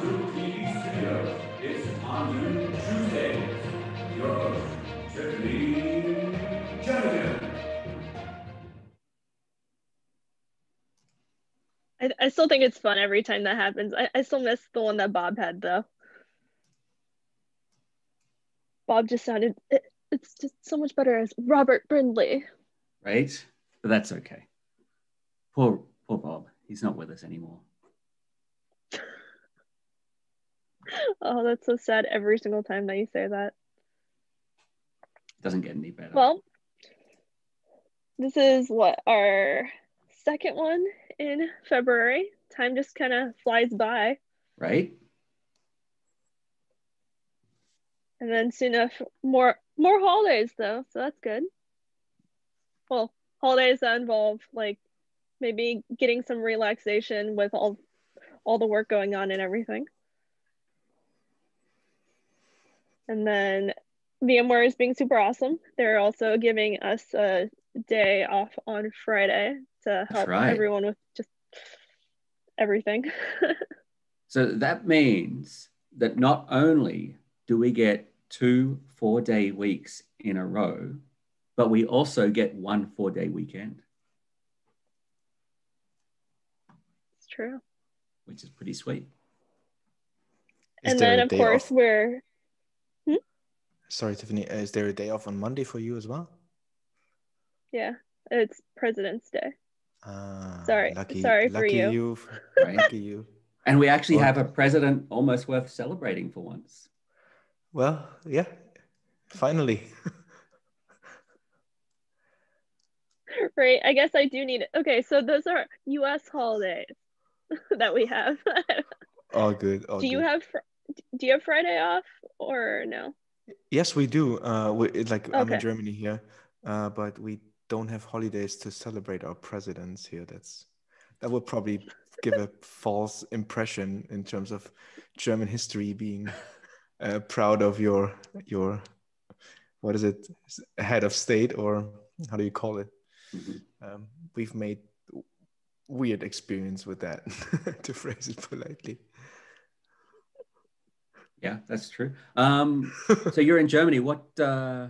TV studio. It's. Your host, Tiffany Jernigan. I, I still think it's fun every time that happens. I, I still miss the one that Bob had though. Bob just sounded it, it's just so much better as Robert Brindley. right? But that's okay. Poor, poor Bob. He's not with us anymore. Oh, that's so sad every single time that you say that. Doesn't get any better. Well, this is what our second one in February. Time just kind of flies by. right? And then soon enough, more more holidays though, so that's good. Well, holidays that involve like maybe getting some relaxation with all all the work going on and everything. And then VMware is being super awesome. They're also giving us a day off on Friday to help right. everyone with just everything. So that means that not only do we get two four day weeks in a row, but we also get one four day weekend, it's true. which is pretty sweet. Is and then of course off? we're Sorry, Tiffany. uh, Is there a day off on Monday for you as well? yeah, it's President's Day. Ah, Sorry- lucky, sorry for lucky you. you. Right. lucky you. And we actually Well- have a president almost worth celebrating for once. Well, yeah. Finally. Right. I guess I do need it. Okay, so those are US holidays that we have. all good. All do you good. have do you have Friday off or no? Yes, we do. Uh, we, like I'm in Germany here, uh, but we don't have holidays to celebrate our presidents here. That's that would probably give a false impression in terms of German history being uh, proud of your your what is it head of state or how do you call it? Mhm. Um, we've made weird experience with that to phrase it politely. Yeah, that's true. Um, so you're in Germany. What uh,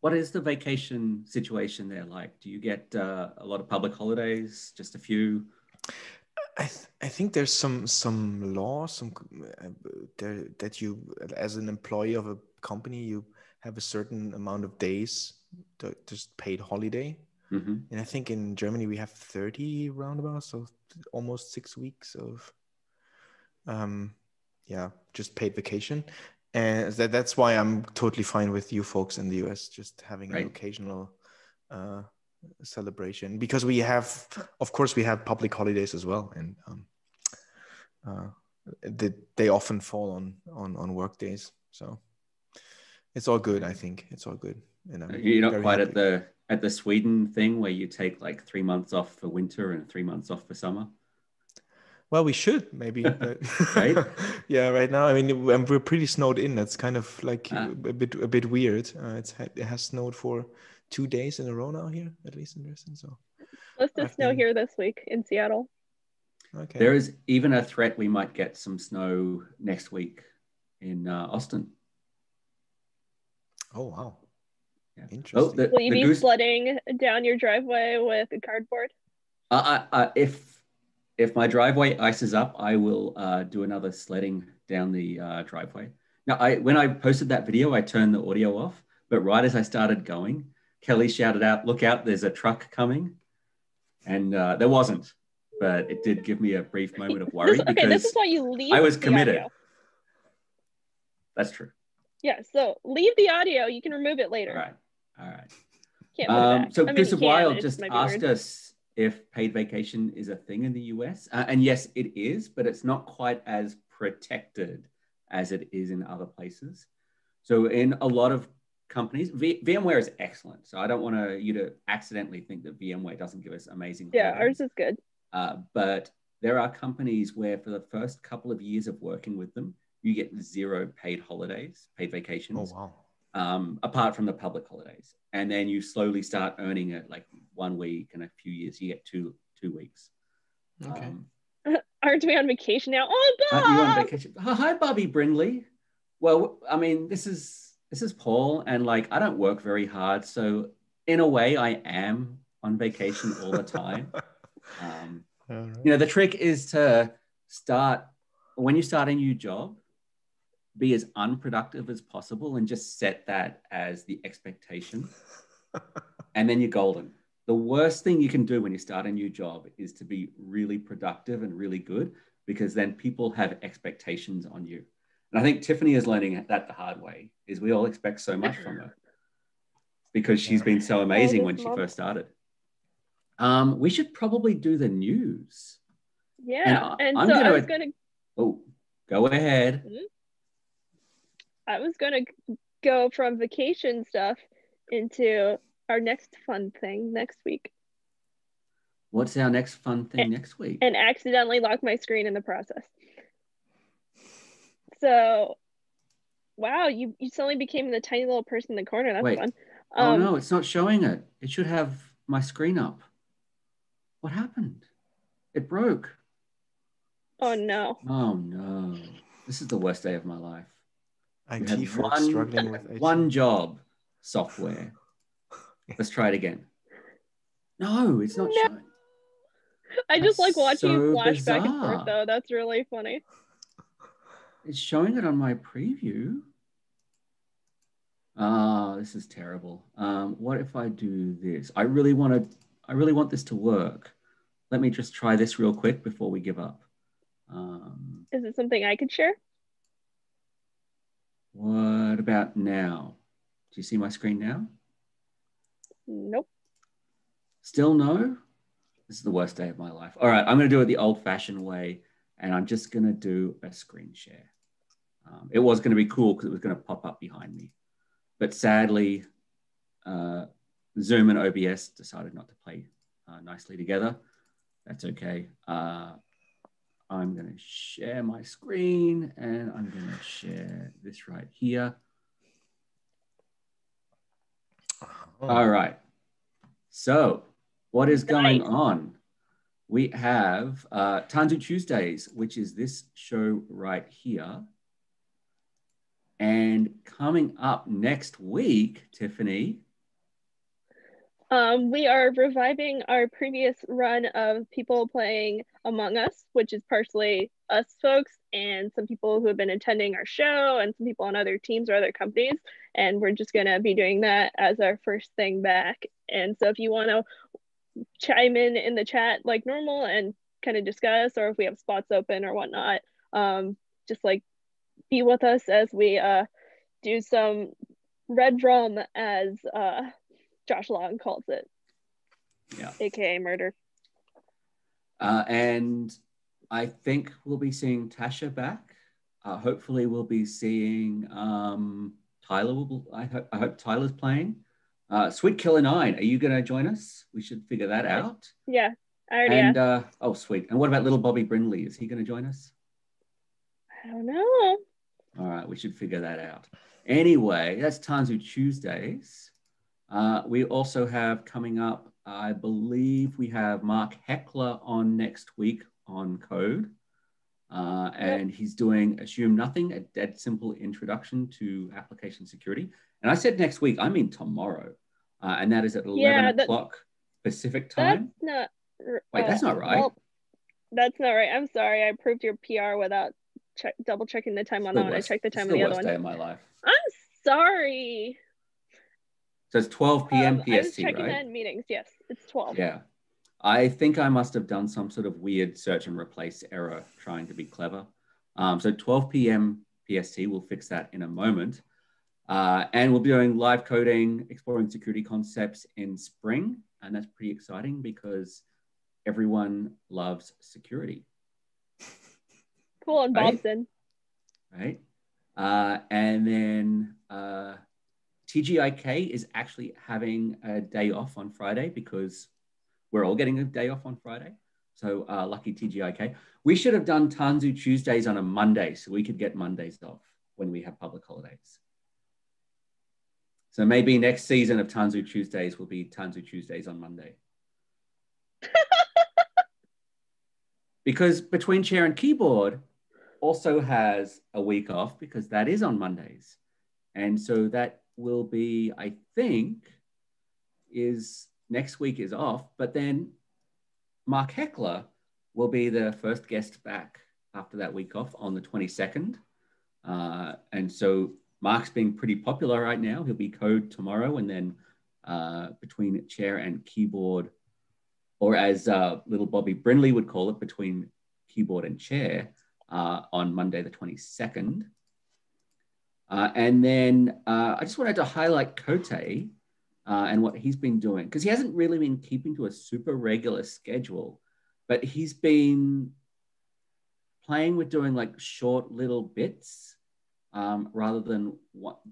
what is the vacation situation there like? Do you get uh, a lot of public holidays? Just a few? I, th- I think there's some some law some uh, there, that you as an employee of a company you have a certain amount of days to just paid holiday hmm and I think in Germany we have 30 roundabouts so almost six weeks of um yeah just paid vacation and that, that's why I'm totally fine with you folks in the US just having Right. an occasional uh celebration because we have of course we have public holidays as well and um uh they, they often fall on on on work days so it's all good i think it's all good and I'm You're not quite happy. at the at the Sweden thing where you take like three months off for winter and three months off for summer. Well we should maybe Right? yeah right now i mean we're we're pretty snowed in that's kind of like Ah. a bit a bit weird uh, it's had, it has snowed for two days in a row now here at least in Dresden so Supposed to I've snow been- here this week in Seattle. okay There is even a threat we might get some snow next week in uh, Austin. oh wow Yeah. interesting Oh, the, Will you the be goose. sledding down your driveway with cardboard? Uh, uh, uh, if if my driveway ices up, I will uh, do another sledding down the uh, driveway. Now, I when I posted that video, I turned the audio off, but right as I started going, Kelly shouted out, "Look out! There's a truck coming!" And uh, there wasn't, but it did give me a brief moment of worry This- okay, because this is why you leave. I was committed. audio. that's true. Yeah, so leave the audio. You can remove it later. All right, all right. Can't Um, so I mean, of Wild just asked weird. us if paid vacation is a thing in the US. Uh, and yes, it is, but it's not quite as protected as it is in other places. So in a lot of companies, v- VMware is excellent. So I don't want to, you to accidentally think that VMware doesn't give us amazing. Yeah, holidays. ours is good. Uh, but there are companies where for the first couple of years of working with them, you get zero paid holidays, paid vacations oh wow um, apart from the public holidays. And then you slowly start earning it like one week and a few years, you get two two weeks. okay Um, Aren't we on vacation now? Oh, Bob! Aren't you on vacation? Hi, Bobby Brindley. Well, I mean, this is this is Paul, and like I don't work very hard, so in a way, I am on vacation all the time. um, All right. you know, the trick is to start when you start a new job, be as unproductive as possible, and just set that as the expectation, and then you're golden. The worst thing you can do when you start a new job is to be really productive and really good, because then people have expectations on you. And I think Tiffany is learning that the hard way. Is we all expect so much from her because she's been so amazing when she first started. Um, we should probably do the news. Yeah, And and, I- I'm so I gonna- was gonna, Oh, go ahead. I was gonna go from vacation stuff into our next fun thing next week, What's our next fun thing And- next week? and accidentally lock my screen in the process. So, wow, you you suddenly became the tiny little person in the corner. That's Wait. fun. oh Um, no, it's not showing it. It should have my screen up. What happened? It broke. Oh no. Oh no. This is the worst day of my life. We IT folks one- struggling with IT. One job software. Let's try it again. No, it's not No. showing. I just like That's watching you so flash back and forth though. That's really funny. It's showing it on my preview. Ah, this is terrible. Um, what if I do this? I really want to. I really want this to work. Let me just try this real quick before we give up. Um, Is it something I could share? What about now? Do you see my screen now? Nope. Still no? This is the worst day of my life. All right, I'm going to do it the old fashioned way, and I'm just going to do a screen share. Um, it was going to be cool because it was going to pop up behind me. But sadly, uh, Zoom and OBS decided not to play uh, nicely together. That's okay. Uh, I'm going to share my screen and I'm going to share this right here. Oh, All right. So, what is going on? We have uh, Tanzu Tuesdays, which is this show right here. And coming up next week, Tiffany. Um, we are reviving our previous run of people playing Among Us, which is partially us folks and some people who have been attending our show and some people on other teams or other companies. And we're just going to be doing that as our first thing back. And so if you want to chime in in the chat like normal and kind of discuss, or if we have spots open or whatnot, um, just like be with us as we uh, do some red rum as uh, Josh Long calls it, Yeah. aka murder. Uh, and I think we'll be seeing Tasha back. Uh, hopefully, we'll be seeing um, Tyler. Will, I, hope, I hope Tyler's playing. Uh, Sweet Killer Nine, are you going to join us? We should figure that out. Yeah, I already And uh, oh, sweet. And what about little Bobby Brindley? Is he going to join us? I don't know. All right, we should figure that out. Anyway, that's Times Tanzu Tuesdays. Uh, we also have coming up, I believe we have Mark Heckler on next week on Code. Uh, and he's doing Assume Nothing, a dead simple introduction to application security. And I said next week, I mean tomorrow. Uh, and that is at 11 Yeah, that- o'clock Pacific That's time. not. r- Wait, that's uh, not right. well, that's not right. I'm sorry. I approved your PR without check, double checking the time on The that one. I checked the time the on the other worst one. day of my life. I'm sorry. So it's 12 p.m. Um, I was PST, checking right? in meetings. Yes, it's 12. Yeah. I think I must have done some sort of weird search and replace error trying to be clever. Um, so 12 p.m. PST, we'll fix that in a moment. Uh, and we'll be doing live coding, exploring security concepts in spring. And that's pretty exciting because everyone loves security, Cool. And Right? Bob's in. right? Uh, and then uh, TGIK is actually having a day off on Friday because we're all getting a day off on Friday. So uh, lucky TGIK. We should have done Tanzu Tuesdays on a Monday so we could get Mondays off when we have public holidays. So maybe next season of Tanzu Tuesdays will be Tanzu Tuesdays on Monday. because between chair and keyboard also has a week off because that is on Mondays. And so that will be, I think, is next week is off, but then Mark Heckler will be the first guest back after that week off on the 22nd. Uh, and so Mark's being pretty popular right now. He'll be code tomorrow and then uh, between chair and keyboard, or as uh, little Bobby Brindley would call it, between keyboard and chair uh, on Monday, the 22nd. Uh, and then uh, I just wanted to highlight Cote and what he's been doing because he hasn't really been keeping to a super regular schedule, but he's been playing with doing like short little bits um, rather than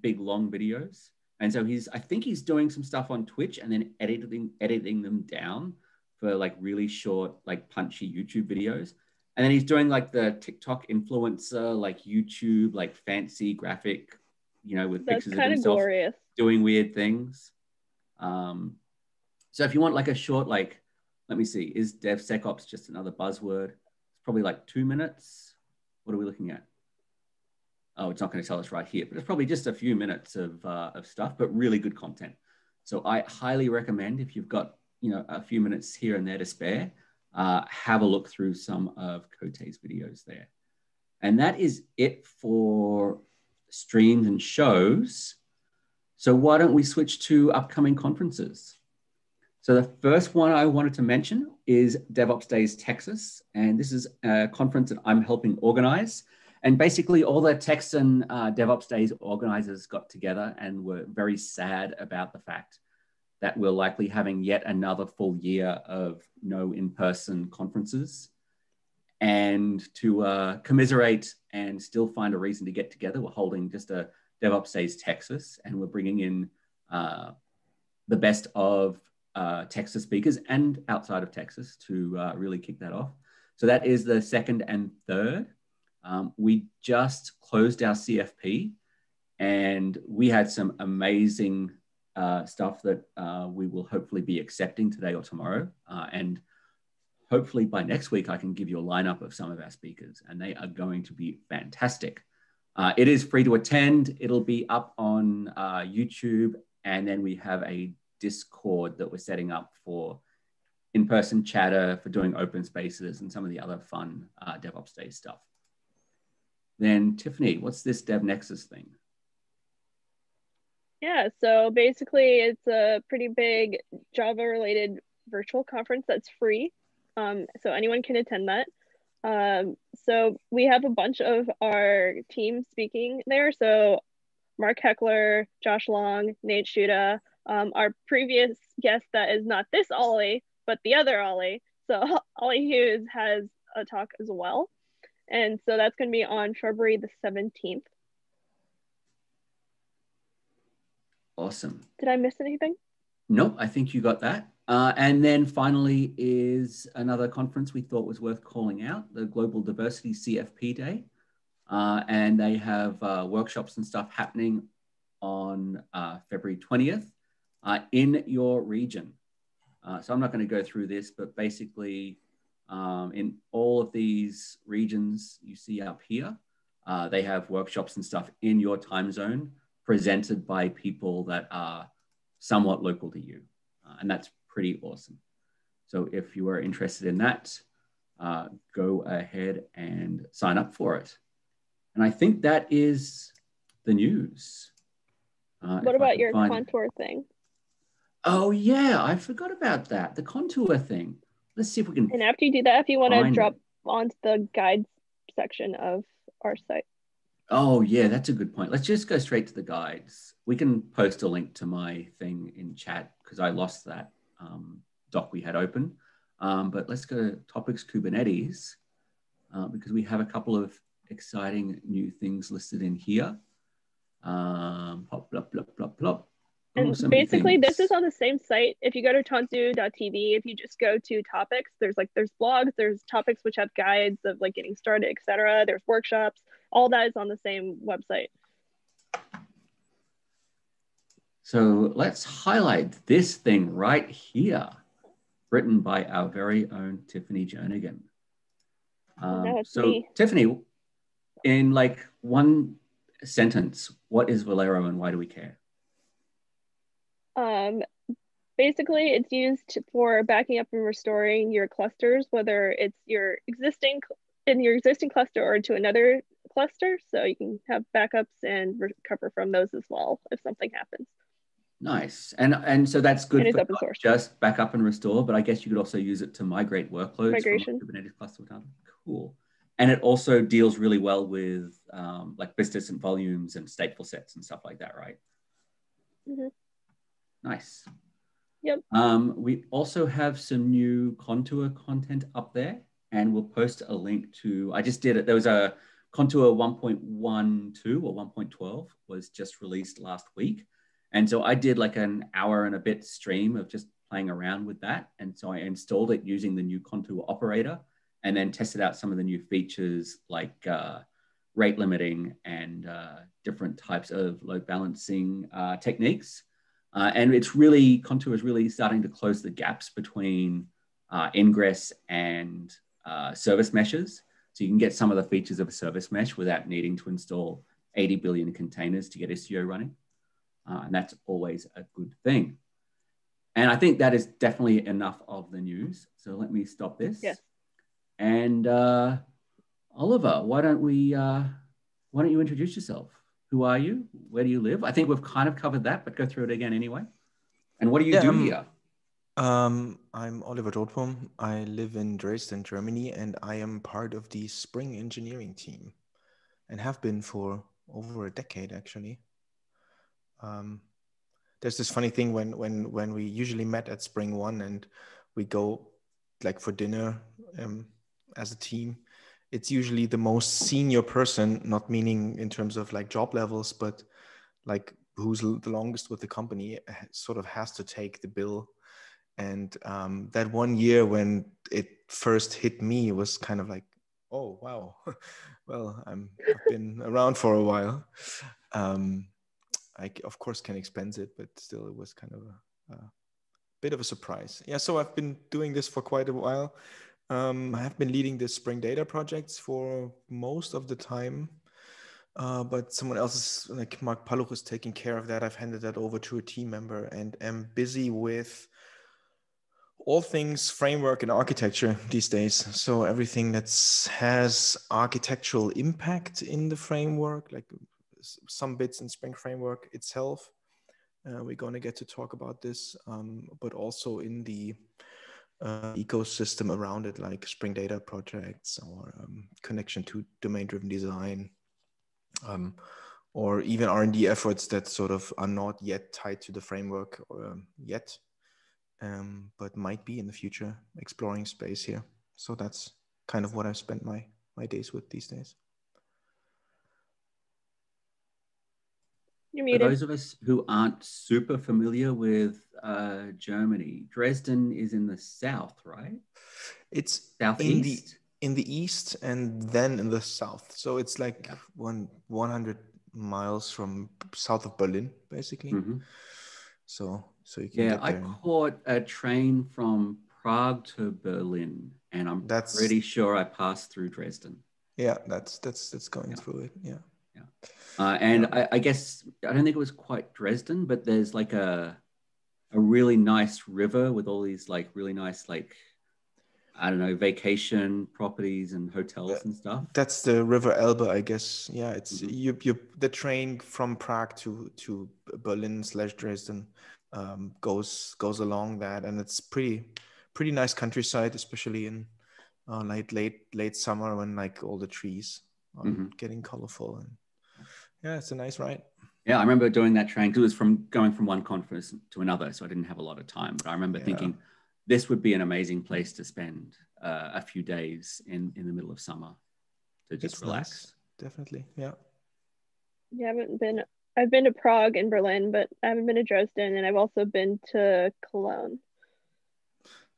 big long videos. And so he's, I think he's doing some stuff on Twitch and then editing, editing them down for like really short, like punchy YouTube videos. And then he's doing like the TikTok influencer, like YouTube, like fancy graphic, you know, with That's pictures of himself glorious. doing weird things. Um, so if you want like a short, like, let me see, is DevSecOps just another buzzword? It's probably like two minutes. What are we looking at? Oh, it's not going to tell us right here, but it's probably just a few minutes of, uh, of stuff, but really good content. So I highly recommend if you've got, you know, a few minutes here and there to spare, uh, have a look through some of Cote's videos there. And that is it for streams and shows. So why don't we switch to upcoming conferences? So the first one I wanted to mention is DevOps Days Texas. And this is a conference that I'm helping organize. And basically all the Texan uh, DevOps Days organizers got together and were very sad about the fact that we're likely having yet another full year of no in-person conferences. And to uh, commiserate and still find a reason to get together, we're holding just a DevOps Days Texas, and we're bringing in uh, the best of uh, Texas speakers and outside of Texas to uh, really kick that off. So that is the second and third. Um, we just closed our CFP and we had some amazing uh, stuff that uh, we will hopefully be accepting today or tomorrow. Uh, and hopefully by next week, I can give you a lineup of some of our speakers and they are going to be fantastic. Uh, it is free to attend. It'll be up on uh, YouTube. And then we have a Discord that we're setting up for in-person chatter, for doing open spaces and some of the other fun DevOps Day stuff. Then Tiffany, what's this DevNexus thing? Yeah, so basically, it's a pretty big Java related virtual conference that's free. Um, so anyone can attend that. Um, so we have a bunch of our team speaking there. So Mark Heckler, Josh Long, Nate Schutta, um, our previous guest that is not this Ollie, but the other Ollie. So Ollie Hughes has a talk as well. And so that's going to be on February the 17th. Awesome. Did I miss anything? Nope, I think you got that. Uh, and then finally is another conference we thought was worth calling out, the Global Diversity CFP Day. Uh, and they have uh, workshops and stuff happening on uh, February 20th uh, in your region. Uh, so I'm not going to go through this, but basically um, in all of these regions you see up here, they have workshops and stuff in your time zone presented by people that are somewhat local to you. Uh, and that's pretty awesome. So if you are interested in that, uh, go ahead and sign up for it. And I think that is the news. Uh, what about your find... contour thing? Oh yeah, I forgot about that. The contour thing. Let's see if we can. And after you do that, if you want to drop it. onto the guides section of our site. Oh, yeah, that's a good point. Let's just go straight to the guides. We can post a link to my thing in chat because I lost that um, doc we had open. Um, but let's go to topics Kubernetes uh, because we have a couple of exciting new things listed in here. Um, plop, plop, plop, plop, plop. And oh, basically, this is on the same site. If you go to tanzu.tv, if you just go to topics, there's like there's blogs, there's topics which have guides of like getting started, etc. There's workshops. All that is on the same website. So let's highlight this thing right here, written by our very own Tiffany Jernigan. Um, so, me. Tiffany, in like one sentence, what is Velero and why do we care? Um, basically, it's used for backing up and restoring your clusters, whether it's your existing in your existing cluster or to another cluster. So you can have backups and recover from those as well if something happens. Nice. And and so that's good And it's for open source. just backup and restore, but I guess you could also use it to migrate workloads Migration. from a Kubernetes cluster to. Cool. And it also deals really well with um, like persistent volumes and stateful sets and stuff like that, right? Mhm. Nice. Yep. Um, we also have some new Contour content up there, and we'll post a link to. I just did it. There was a Contour 1.12 or 1.12 was just released last week, and so I did like an hour and a bit stream of just playing around with that. And so I installed it using the new Contour operator, and then tested out some of the new features like uh, rate limiting and uh, different types of load balancing uh, techniques. Uh, and it's really, Contour is really starting to close the gaps between uh, ingress and uh, service meshes. So you can get some of the features of a service mesh without needing to install 80 billion containers to get Istio running. Uh, and that's always a good thing. And I think that is definitely enough of the news. So let me stop this. Yes. And uh, Oliver, why don't we, uh, why don't you introduce yourself? Who are you? Where do you live? I think we've kind of covered that, but go through it again anyway. And what do you Yeah, do um, here? Um, I'm Oliver Drotbohm. I live in Dresden, Germany, and I am part of the Spring engineering team and have been for over a decade actually. Um, there's this funny thing when when when we usually met at Spring One and we go like for dinner um, as a team. It's usually the most senior person, not meaning in terms of like job levels, but like who's the longest with the company uh, sort of has to take the bill and um, that one year when it first hit me was kind of like oh wow. Well i'm i've been around for a while. Um, i of course can expense it but still it was kind of a, a bit of a surprise. Yeah so i've been doing this for quite a while. Um, i have been leading the spring data projects for most of the time. Uh, but someone else is like Mark Paluch is taking care of that. I've handed that over to a team member and am busy with all things framework and architecture these days. So everything that has architectural impact in the framework, like some bits in Spring Framework itself. Uh, we're going to get to talk about this, um, but also in the uh, ecosystem around it, like Spring Data projects or um, connection to domain-driven design, um, or even R&D efforts that sort of are not yet tied to the framework um, yet, um, but might be in the future, exploring space here. So that's kind of what I've spent my my days with these days. You're For those of us who aren't super familiar with uh, Germany, Dresden is in the south, right? It's Southeast. in the in the east and then in the south. So it's like one 100 miles from south of Berlin, basically. Mhm. So so you can Yeah, get I caught a train from Prague to Berlin, and I'm That's- pretty sure I passed through Dresden. yeah, that's that's that's going Yeah. through it. Yeah. Uh, and Yeah. I, I guess I don't think it was quite Dresden, but there's like a a really nice river with all these like really nice like I don't know vacation properties and hotels and stuff. That's the River Elbe, I guess. Yeah, it's Mhm. you. You the train from Prague to to Berlin slash Dresden um, goes goes along that, and it's pretty pretty nice countryside, especially in uh, late late late summer when like all the trees are Mhm. getting colorful and yeah, it's a nice ride. Yeah, I remember doing that train 'cause it was from going from one conference to another, so I didn't have a lot of time. But I remember Yeah. thinking this would be an amazing place to spend uh, a few days in in the middle of summer to just It's relax. nice. Definitely, yeah. You haven't been. I've been to Prague and Berlin, but I haven't been to Dresden, and I've also been to Cologne.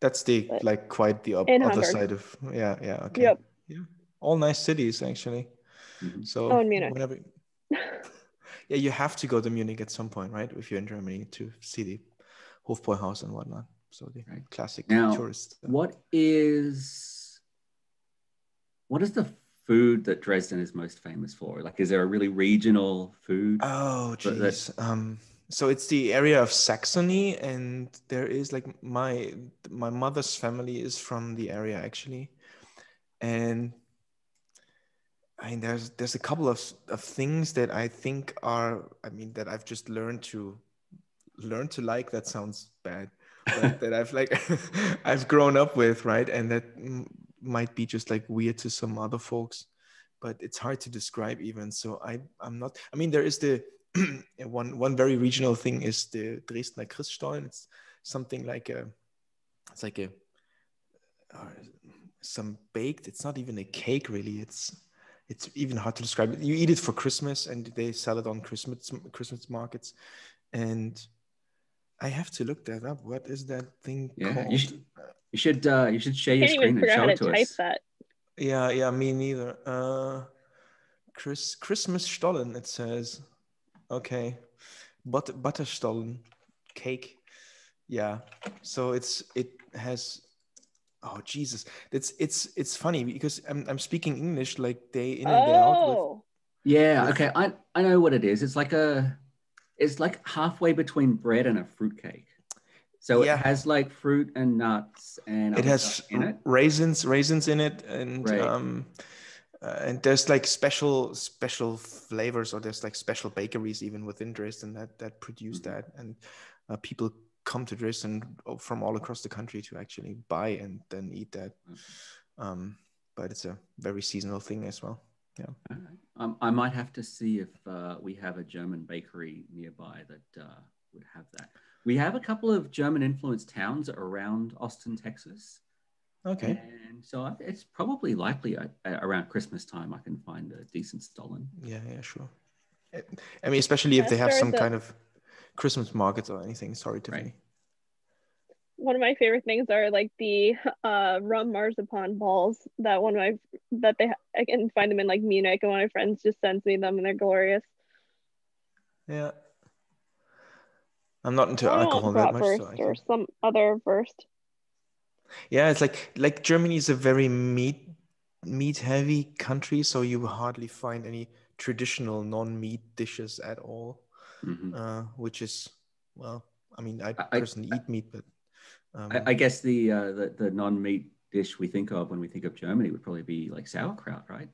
That's the But- like quite the op- other Hamburg. side of yeah yeah okay Yep. yeah all nice cities actually. Mhm. So Oh, and Munich. whenever yeah, you have to go to Munich at some point, right? If you're in Germany to see the Hofbräuhaus and whatnot. So the Right. classic Now, tourist. uh, What is what is the food that Dresden is most famous for? Like, is there a really regional food? Oh, But that- Um, so it's the area of Saxony, and there is like my my mother's family is from the area actually, and I mean there's there's a couple of of things that I think are I mean that I've just learned to learn to like. That sounds bad, but that I've like I've grown up with, right? And that mm, might be just like weird to some other folks, but it's hard to describe even. So I I'm not. I mean, there is the one one very regional thing is the Dresdner Christstollen. It's something like a it's like a uh, some baked. It's not even a cake really. It's it's even hard to describe. You eat it for Christmas, and they sell it on Christmas Christmas markets, and I have to look that up. What is that thing Yeah, you called? should- You should uh, you should share your screen and show how it to to type us. that. Yeah, yeah, me neither. Uh, Chris Christmas Stollen. It says, okay, but Butterstollen cake. Yeah, so it's it has. Oh Jesus, it's it's it's funny because I'm I'm speaking English like day in and day out. With, Oh, Yeah, with- okay. I, I know what it is. It's like a it's like halfway between bread and a fruitcake. So Yeah. it has like fruit and nuts and it has it. raisins raisins in it and Right. um uh, and there's like special special flavors or there's like special bakeries even within Dresden that that produce Mhm. that and uh, people come to Dresden from all across the country to actually buy and then eat that um but it's a very seasonal thing as well Alright. Um, I might have to see if uh, we have a German bakery nearby that uh, would have that. We have a couple of German influenced towns around Austin, Texas. okay And so it's probably likely uh, around Christmas time I can find a decent Stollen. yeah yeah sure I- I mean especially if they have some a- kind of Christmas markets or anything sorry Tiffany one of my favorite things are like the uh rum marzipan balls that one of my that they I can find them in like Munich and one of my friends just sends me them and they're glorious. yeah I'm not into I want alcohol that much so or can- some other first. Yeah, it's like like Germany is a very meat meat heavy country, so you hardly find any traditional non-meat dishes at all, Mhm. uh, which is well, I mean, I I- I- personally eat meat, but um, I, I guess the, uh, the the non-meat dish we think of when we think of Germany would probably be like sauerkraut, right?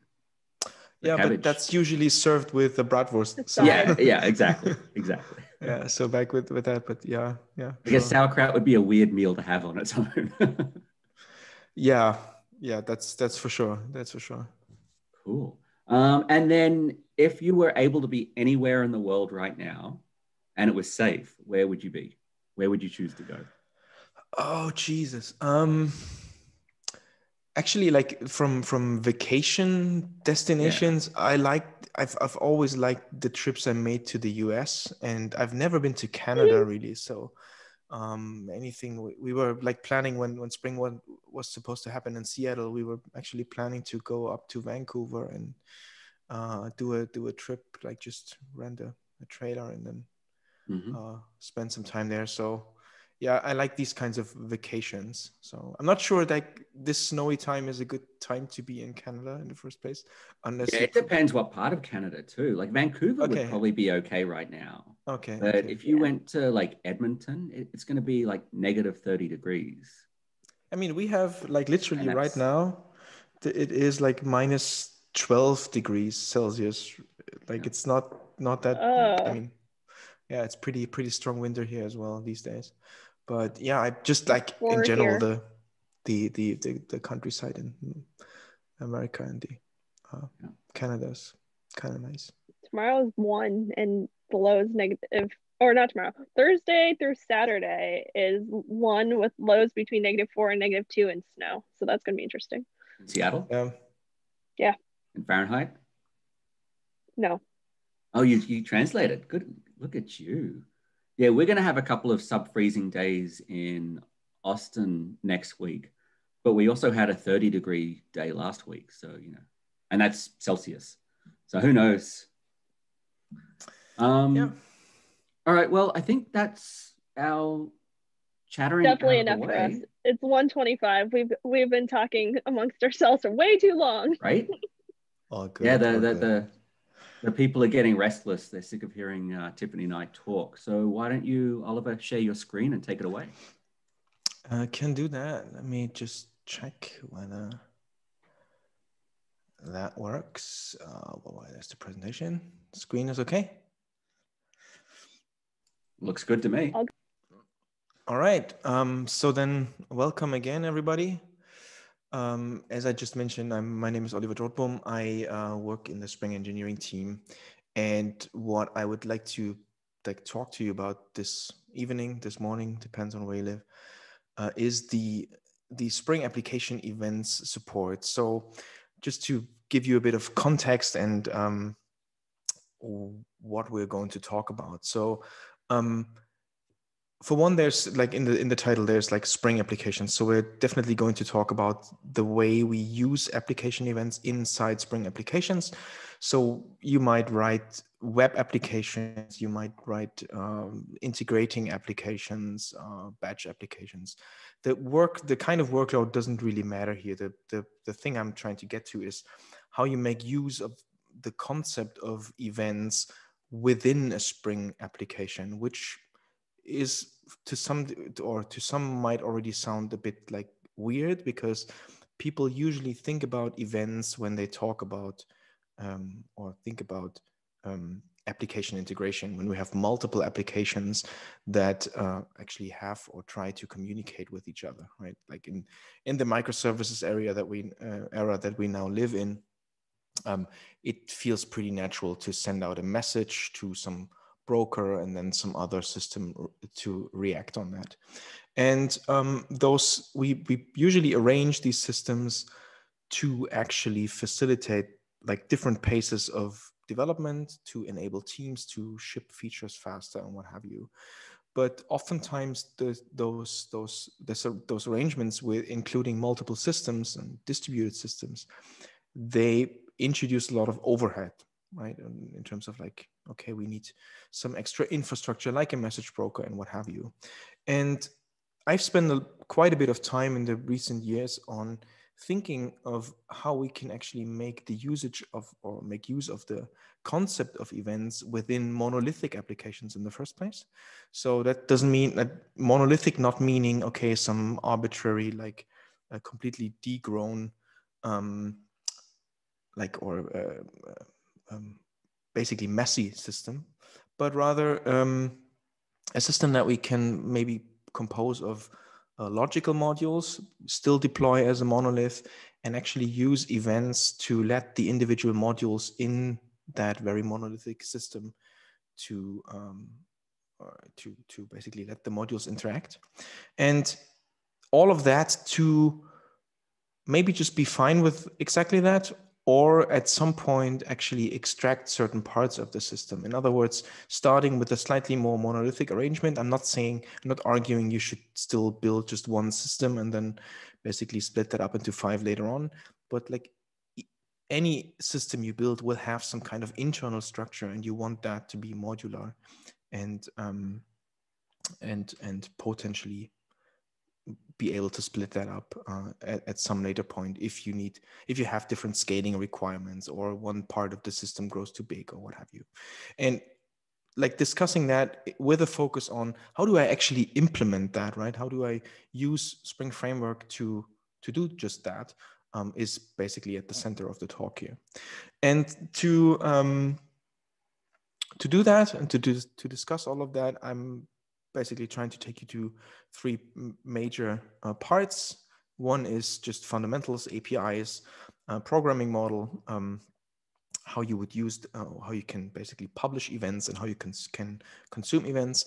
The yeah, cabbage. but that's usually served with the bratwurst. So, yeah, yeah, exactly, exactly. yeah. So back with with that, but yeah, yeah. I guess sure. sauerkraut would be a weird meal to have on its own. yeah, yeah. That's that's for sure. That's for sure. cool. Um, and then, if you were able to be anywhere in the world right now, and it was safe, where would you be? Where would you choose to go? Oh Jesus. Um actually like from from vacation destinations, I like I've I've always liked the trips I made to the US and I've never been to Canada really. So um anything we, we were like planning when when spring was, was supposed to happen in Seattle, we were actually planning to go up to Vancouver and uh do a do a trip like just rent a, a trailer and then Mhm. uh, spend some time there. So yeah, I like these kinds of vacations. So I'm not sure that this snowy time is a good time to be in Canada in the first place, unless Yeah, it depends what part of Canada too. Like Vancouver Okay. would probably be okay right now, okay. but okay. if you Yeah. went to like Edmonton, it's going to be like negative thirty degrees. I mean, we have like literally right now, it is like minus 12 degrees Celsius. Like Yeah. it's not not that. Ugh. I mean, yeah, it's pretty pretty strong winter here as well these days. But yeah, I just like in general the, the the the the countryside in America and the uh, Yeah. Canada's kind of nice. Tomorrow is one and the low is negative or not tomorrow. Thursday through Saturday is one with lows between negative four and negative two and snow. So that's gonna be interesting. In Seattle, Yeah, yeah, in Fahrenheit. No. Oh, you you translated. Good. Look at you. Yeah, we're going to have a couple of sub-freezing days in Austin next week, but we also had a 30 degree day last week. So you know, and that's Celsius. So who knows? Um, Yeah. All right. Well, I think that's our chattering. Definitely enough for us. It's 125. We've we've been talking amongst ourselves for way too long. Right? All good. yeah, the, the, good. the, the people are getting restless. They're sick of hearing uh, Tiffany and I talk. So why don't you, Oliver, share your screen and take it away? Uh, can do that. Let me just check whether that works. Uh, well, there's the presentation. Screen is okay. Looks good to me. All right. Um, so then, welcome again, everybody. Um, as I just mentioned, I'm, my name is Oliver Drotbohm. I uh, work in the Spring Engineering team, and what I would like to like talk to you about this evening, this morning, depends on where you live, uh, is the the Spring application events support. So, just to give you a bit of context and um, what we're going to talk about. So. Um, for one there's like in the in the title there's like spring applications. So we're definitely going to talk about the way we use application events inside spring applications. So you might write web applications you might write um, integrating applications uh, batch applications. The work the kind of workload doesn't really matter here. The, the the thing i'm trying to get to is how you make use of the concept of events within a spring application which is to some or to some might already sound a bit like weird because people usually think about events when they talk about um, or think about um, application integration when we have multiple applications that uh, actually have or try to communicate with each other right? Like in in the microservices area that we uh, era that we now live in um, it feels pretty natural to send out a message to some broker and then some other system to react on that. And um, those we, we usually arrange these systems to actually facilitate like different paces of development to enable teams to ship features faster and what have you. But oftentimes the, those those those arrangements with including multiple systems and distributed systems, they introduce a lot of overhead right in terms of like okay we need some extra infrastructure like a message broker and what have you. And i've spent a, quite a bit of time in the recent years on thinking of how we can actually make the usage of or make use of the concept of events within monolithic applications in the first place. So that doesn't mean that monolithic not meaning okay some arbitrary like a completely degrown um, like or uh, um, basically messy system, but rather um, a system that we can maybe compose of uh, logical modules, still deploy as a monolith, and actually use events to let the individual modules in that very monolithic system to um, to to basically let the modules interact, and all of that to maybe just be fine with exactly that or at some point actually extract certain parts of the system. In other words, starting with a slightly more monolithic arrangement. I'm not saying, I'm not arguing you should still build just one system and then basically split that up into five later on. But like any system you build will have some kind of internal structure and you want that to be modular and um, and and potentially be able to split that up uh, at, at some later point if you need if you have different scaling requirements or one part of the system grows too big or what have you. And like discussing that with a focus on how do i actually implement that right? How do i use spring framework to to do just that um, is basically at the center of the talk here. And to um, to do that and to do, to discuss all of that i'm basically trying to take you to three major uh, parts. One is just fundamentals, APIs, uh, programming model, um, how you would use, uh, how you can basically publish events and how you can, can consume events.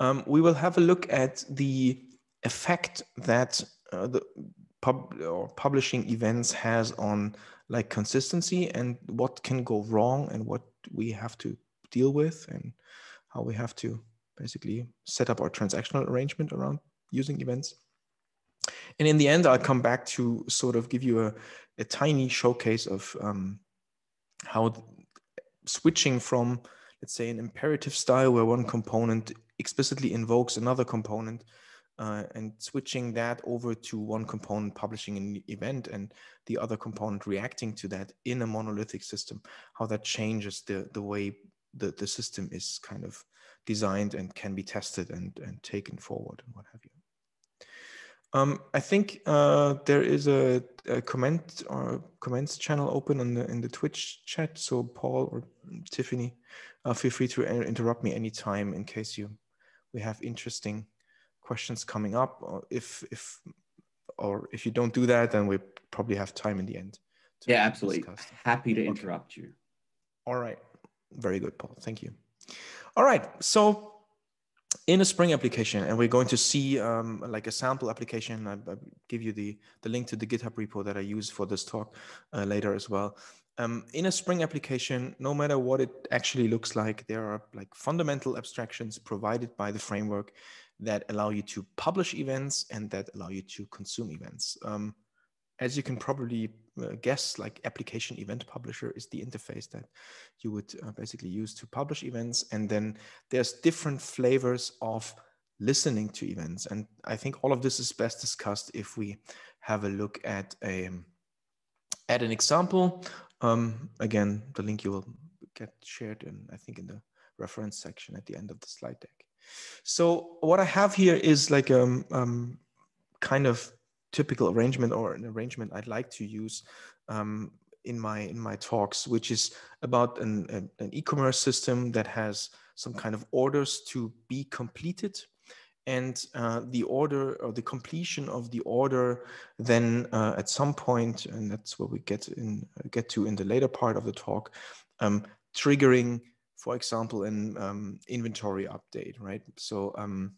Um, we will have a look at the effect that uh, the pub or publishing events has on like consistency and what can go wrong and what we have to deal with and how we have to basically set up our transactional arrangement around using events. And in the end, I'll come back to sort of give you a, a tiny showcase of um, how switching from, let's say, an imperative style where one component explicitly invokes another component uh, and switching that over to one component publishing an event and the other component reacting to that in a monolithic system, how that changes the, the way the, the system is kind of designed and can be tested and, and taken forward and what have you. Um, I think uh, there is a, a, comment or comments channel open in the in the Twitch chat. So Paul or Tiffany, uh, feel free to interrupt me anytime in case you we have interesting questions coming up. Or if if or if you don't do that, then we probably have time in the end. Yeah, absolutely. Happy to interrupt you. All right. Very good, Paul. Thank you. All right. So in a Spring application, and we're going to see um, like a sample application. I, I, give you the, the link to the GitHub repo that I use for this talk uh, later as well. Um, in a Spring application, no matter what it actually looks like, there are like fundamental abstractions provided by the framework that allow you to publish events and that allow you to consume events. Um, as you can probably guess, like application event publisher is the interface that you would uh, basically use to publish events. And then there's different flavors of listening to events. And I think all of this is best discussed if we have a look at a at an example. Um, again, the link you will get shared in, I think, in the reference section at the end of the slide deck. So what I have here is like a um, um, kind of typical arrangement or an arrangement I'd like to use um, in my in my talks, which is about an, an, an e-commerce system that has some kind of orders to be completed. And uh, the order or the completion of the order then uh, at some point and that's what we get in get to in the later part of the talk um, triggering for example an um, inventory update right? So um,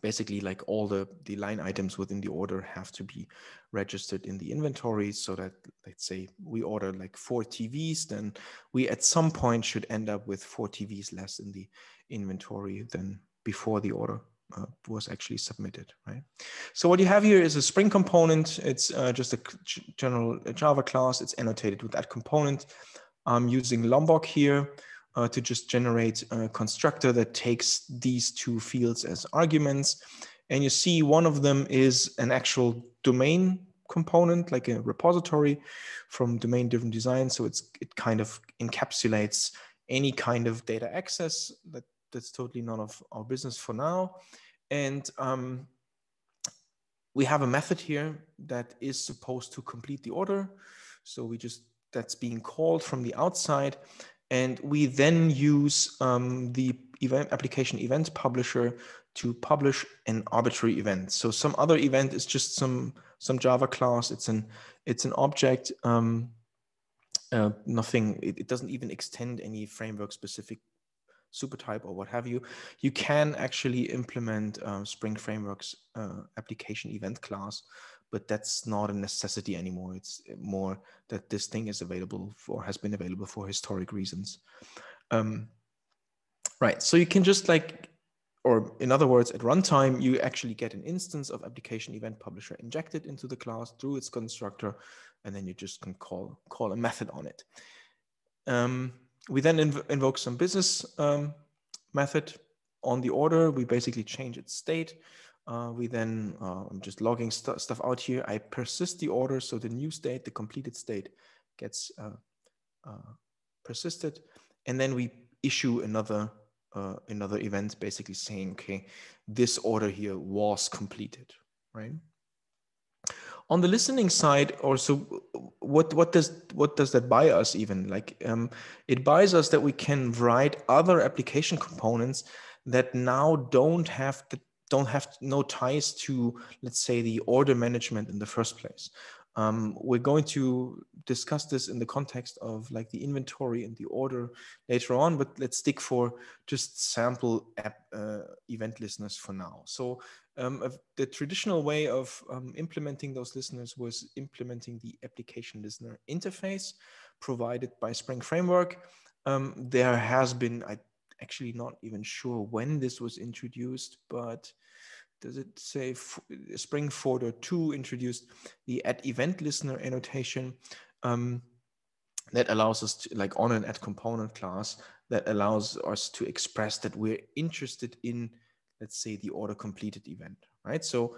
basically like all the, the line items within the order have to be registered in the inventory so that let's say we order like four TVs, then we at some point should end up with four TVs less in the inventory than before the order uh, was actually submitted, right? So what you have here is a Spring component. It's uh, just a general Java class. It's annotated with that component. I'm using Lombok here uh, to just generate a constructor that takes these two fields as arguments. And you see one of them is an actual domain component, like a repository from domain driven design. So it's it kind of encapsulates any kind of data access that that's totally none of our business for now. And um, we have a method here that is supposed to complete the order. So we just, that's being called from the outside. And we then use um, the event application event publisher to publish an arbitrary event. So some other event is just some some Java class. It's an it's an object. Um, uh, nothing. It, it, doesn't even extend any framework specific super type or what have you. You can actually implement uh, Spring Framework's uh, application event class but that's not a necessity anymore. It's more that this thing is available for has been available for historic reasons. Um, right. So you can just like, or in other words, at runtime, you actually get an instance of application event publisher injected into the class through its constructor, and then you just can call call a method on it. Um, we then inv invoke some business um, method on the order. We basically change its state. Uh, we then, uh, I'm just logging st stuff out here. I persist the order. So the new state, the completed state gets uh, uh persisted. And then we issue another, uh, another event basically saying, okay, this order here was completed, right? On the listening side, also, what what does what does that buy us even? Like, um, it buys us that we can write other application components that now don't have the don't have no ties to, let's say, the order management in the first place. Um, we're going to discuss this in the context of like the inventory and the order later on, but let's stick for just sample app uh, event listeners for now. So um, the traditional way of um, implementing those listeners was implementing the application listener interface provided by Spring Framework. Um, there has been, I actually not even sure when this was introduced, but does it say Spring 4.2 introduced the add event listener annotation um, that allows us to like on an add component class that allows us to express that we're interested in, let's say the order completed event, right? So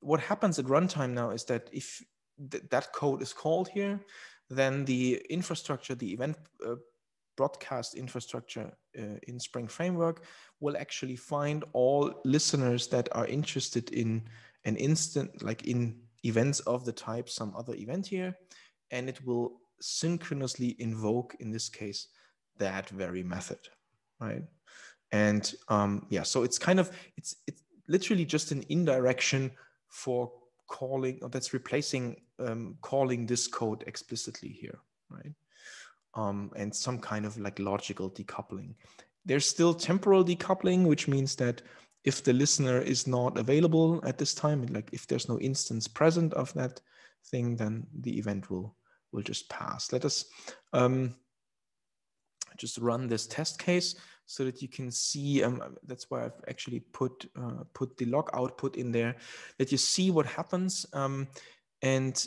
what happens at runtime now is that if th that code is called here, then the infrastructure, the event uh, broadcast infrastructure uh, in Spring Framework will actually find all listeners that are interested in an instant, like in events of the type some other event here, and it will synchronously invoke, in this case, that very method, right? And um, yeah, so it's kind of, it's, it's literally just an indirection for calling, or that's replacing um, calling this code explicitly here, right? Um, and some kind of like logical decoupling. There's still temporal decoupling, which means that if the listener is not available at this time, like if there's no instance present of that thing, then the event will will just pass. Let us um, just run this test case so that you can see, um, that's why I've actually put, uh, put the log output in there, that you see what happens. Um, and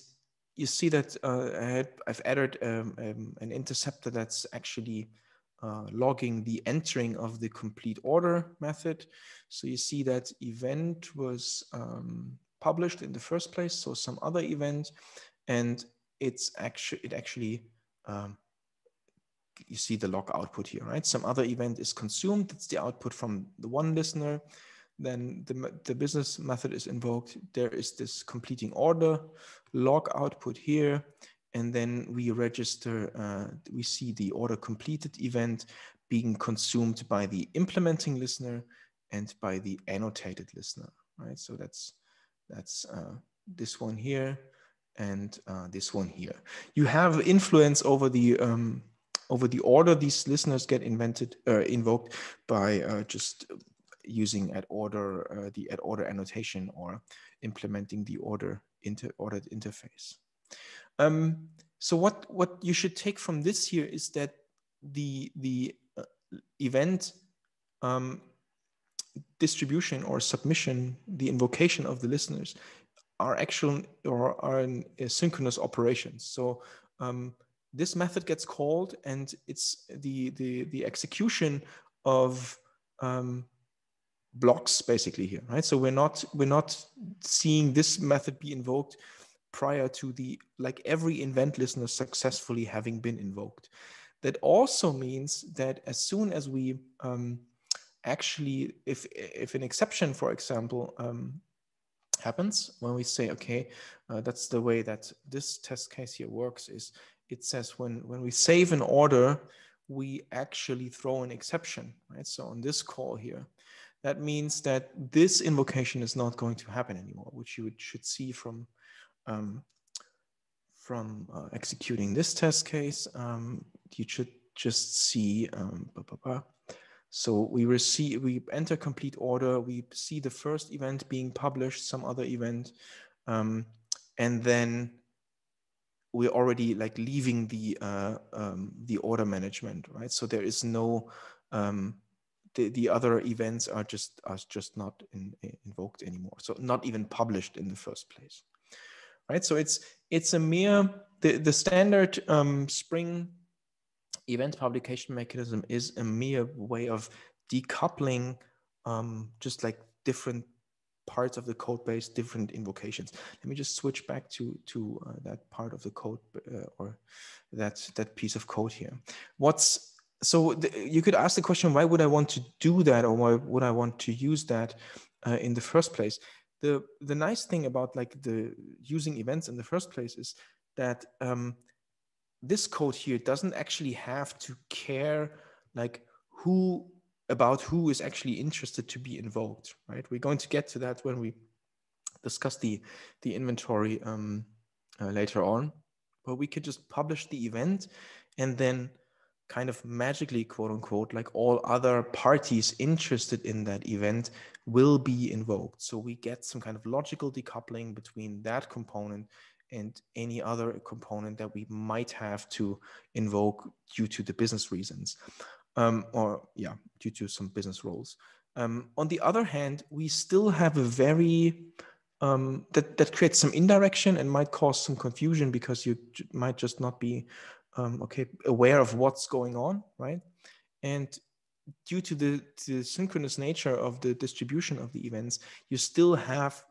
you see that uh, I had, I've added um, um, an interceptor that's actually uh, logging the entering of the complete order method. So you see that event was um, published in the first place, so some other event, and it's actually it actually um, you see the log output here, right? Some other event is consumed. It's the output from the one listener. Then the, the business method is invoked. There is this completing order log output here. And then we register, uh, we see the order completed event being consumed by the implementing listener and by the annotated listener, right? So that's, that's uh, this one here and uh, this one here. You have influence over the um, over the order these listeners get invented uh, invoked by uh, just using at order uh, the at order annotation or implementing the order inter ordered interface. Um, so what what you should take from this here is that the the uh, event um, distribution or submission, the invocation of the listeners, are actual or are in synchronous operations. So um, this method gets called and it's the, the, the execution of um, blocks basically here, right? So we're not, we're not seeing this method be invoked prior to the, like every event listener successfully having been invoked. That also means that as soon as we um, actually, if, if an exception, for example, um, happens when we say, okay, uh, that's the way that this test case here works is it says when, when we save an order, we actually throw an exception, right? So on this call here, that means that this invocation is not going to happen anymore, which you should see from, um, from uh, executing this test case. Um, you should just see, um, blah, blah, blah. so we receive, we enter complete order, we see the first event being published, some other event, um, and then we're already like leaving the uh, um, the order management, right? So there is no um, the the other events are just are just not in, invoked anymore. So not even published in the first place, right? So it's it's a mere the the standard um, Spring event publication mechanism is a mere way of decoupling um, just like different parts of the code base, different invocations. Let me just switch back to, to uh, that part of the code uh, or that, that piece of code here. What's so the, you could ask the question, why would I want to do that or why would I want to use that uh, in the first place? The, the nice thing about like the using events in the first place is that um, this code here doesn't actually have to care like who about who is actually interested to be invoked, right? We're going to get to that when we discuss the, the inventory um, uh, later on, but we could just publish the event and then kind of magically, quote unquote, like all other parties interested in that event will be invoked. So we get some kind of logical decoupling between that component and any other component that we might have to invoke due to the business reasons um, or yeah, due to some business roles. Um, on the other hand, we still have a very um, that that creates some indirection and might cause some confusion because you might just not be um, okay aware of what's going on, right? And due to the, the synchronous nature of the distribution of the events, you still have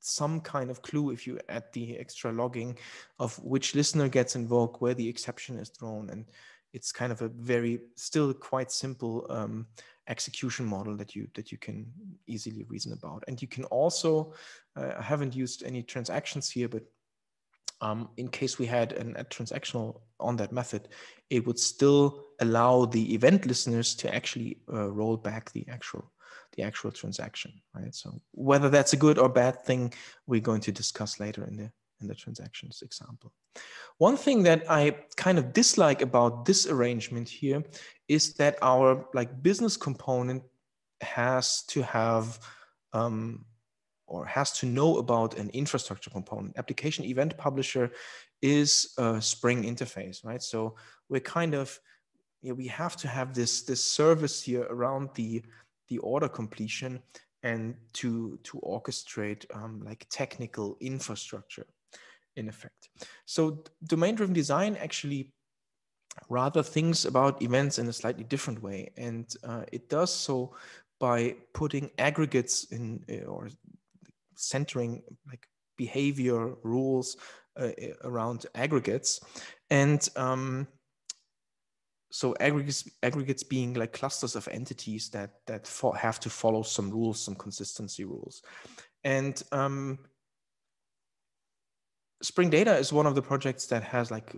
some kind of clue if you add the extra logging of which listener gets invoked, where the exception is thrown. And it's kind of a very, still quite simple um, execution model that you that you can easily reason about. And you can also, uh, I haven't used any transactions here, but um, in case we had an, a transactional on that method, it would still allow the event listeners to actually uh, roll back the actual the actual transaction, right? So whether that's a good or bad thing, we're going to discuss later in the in the transactions example. One thing that I kind of dislike about this arrangement here is that our like business component has to have um, or has to know about an infrastructure component. Application event publisher is a Spring interface, right? So we're kind of, you know, we have to have this, this service here around the, the order completion and to, to orchestrate um, like technical infrastructure in effect. So domain-driven design actually rather thinks about events in a slightly different way. And uh, it does so by putting aggregates in or centering like behavior rules uh, around aggregates. And um, so aggregates, aggregates being like clusters of entities that, that have to follow some rules, some consistency rules. And um, Spring Data is one of the projects that has like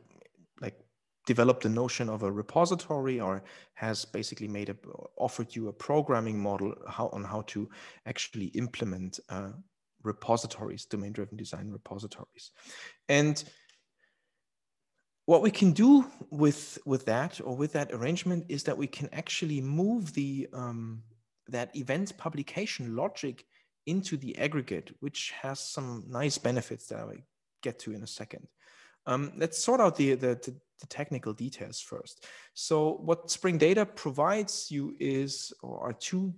like developed the notion of a repository or has basically made a offered you a programming model how on how to actually implement uh, repositories, domain-driven design repositories, and what we can do with with that or with that arrangement is that we can actually move the um, that event publication logic into the aggregate, which has some nice benefits that I get to in a second. Um, let's sort out the, the, the, the, technical details first. So what Spring Data provides you is, or are two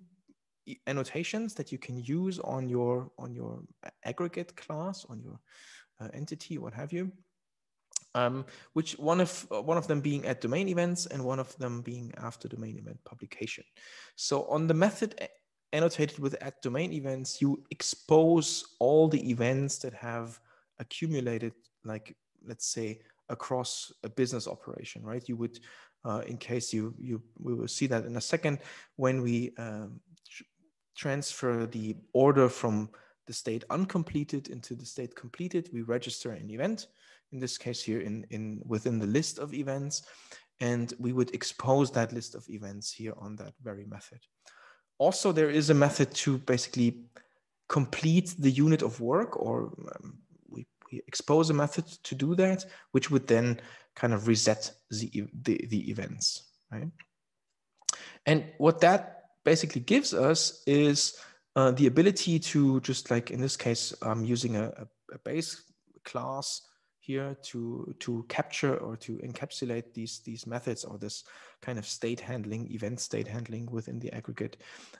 annotations that you can use on your, on your aggregate class, on your uh, entity, what have you. Um, which one of uh, one of them being at domain events and one of them being after domain event publication. So on the method annotated with at domain events, you expose all the events that have accumulated like let's say across a business operation right you would uh, in case you you we will see that in a second when we um, transfer the order from the state uncompleted into the state completed we register an event in this case here in in within the list of events and we would expose that list of events here on that very method also there is a method to basically complete the unit of work or um, we expose a method to do that, which would then kind of reset the, the, the events, right? And what that basically gives us is uh, the ability to just like, in this case, I'm using a, a, base class here to, to capture or to encapsulate these, these methods or this kind of state handling, event state handling within the aggregate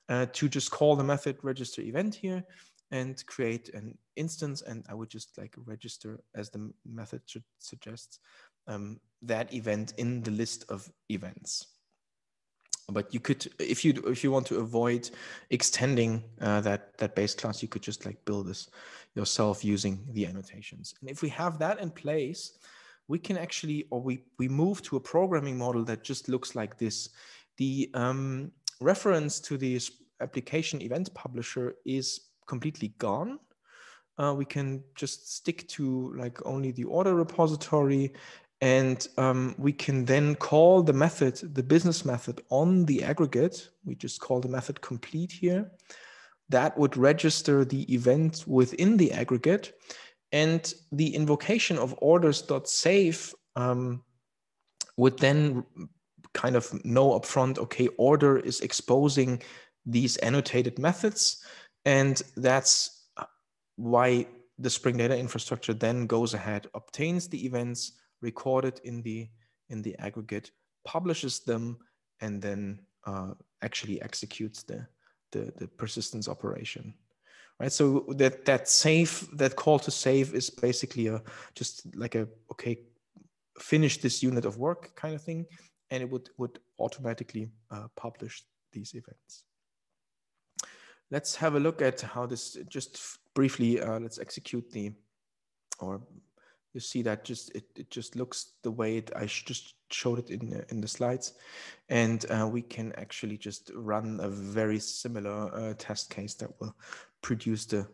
uh, to just call the method register event here and create an instance and I would just like register as the method suggests um, that event in the list of events. But you could, if you if you want to avoid extending uh, that that base class, you could just like build this yourself using the annotations. And if we have that in place, we can actually, or we we move to a programming model that just looks like this. The um, reference to the application event publisher is completely gone. Uh, we can just stick to like only the order repository and um, we can then call the method, the business method on the aggregate. We just call the method complete here. That would register the event within the aggregate. And the invocation of orders.save um, would then kind of know upfront, okay, order is exposing these annotated methods. And that's why the Spring Data infrastructure then goes ahead, obtains the events recorded in the in the aggregate, publishes them, and then uh, actually executes the, the the persistence operation. Right. So that that save that call to save is basically a just like a okay, finish this unit of work kind of thing, and it would would automatically uh, publish these events. Let's have a look at how this just briefly, uh, let's execute the, or you see that just it, it just looks the way it, I just showed it in, in the slides. And uh, we can actually just run a very similar uh, test case that will produce the,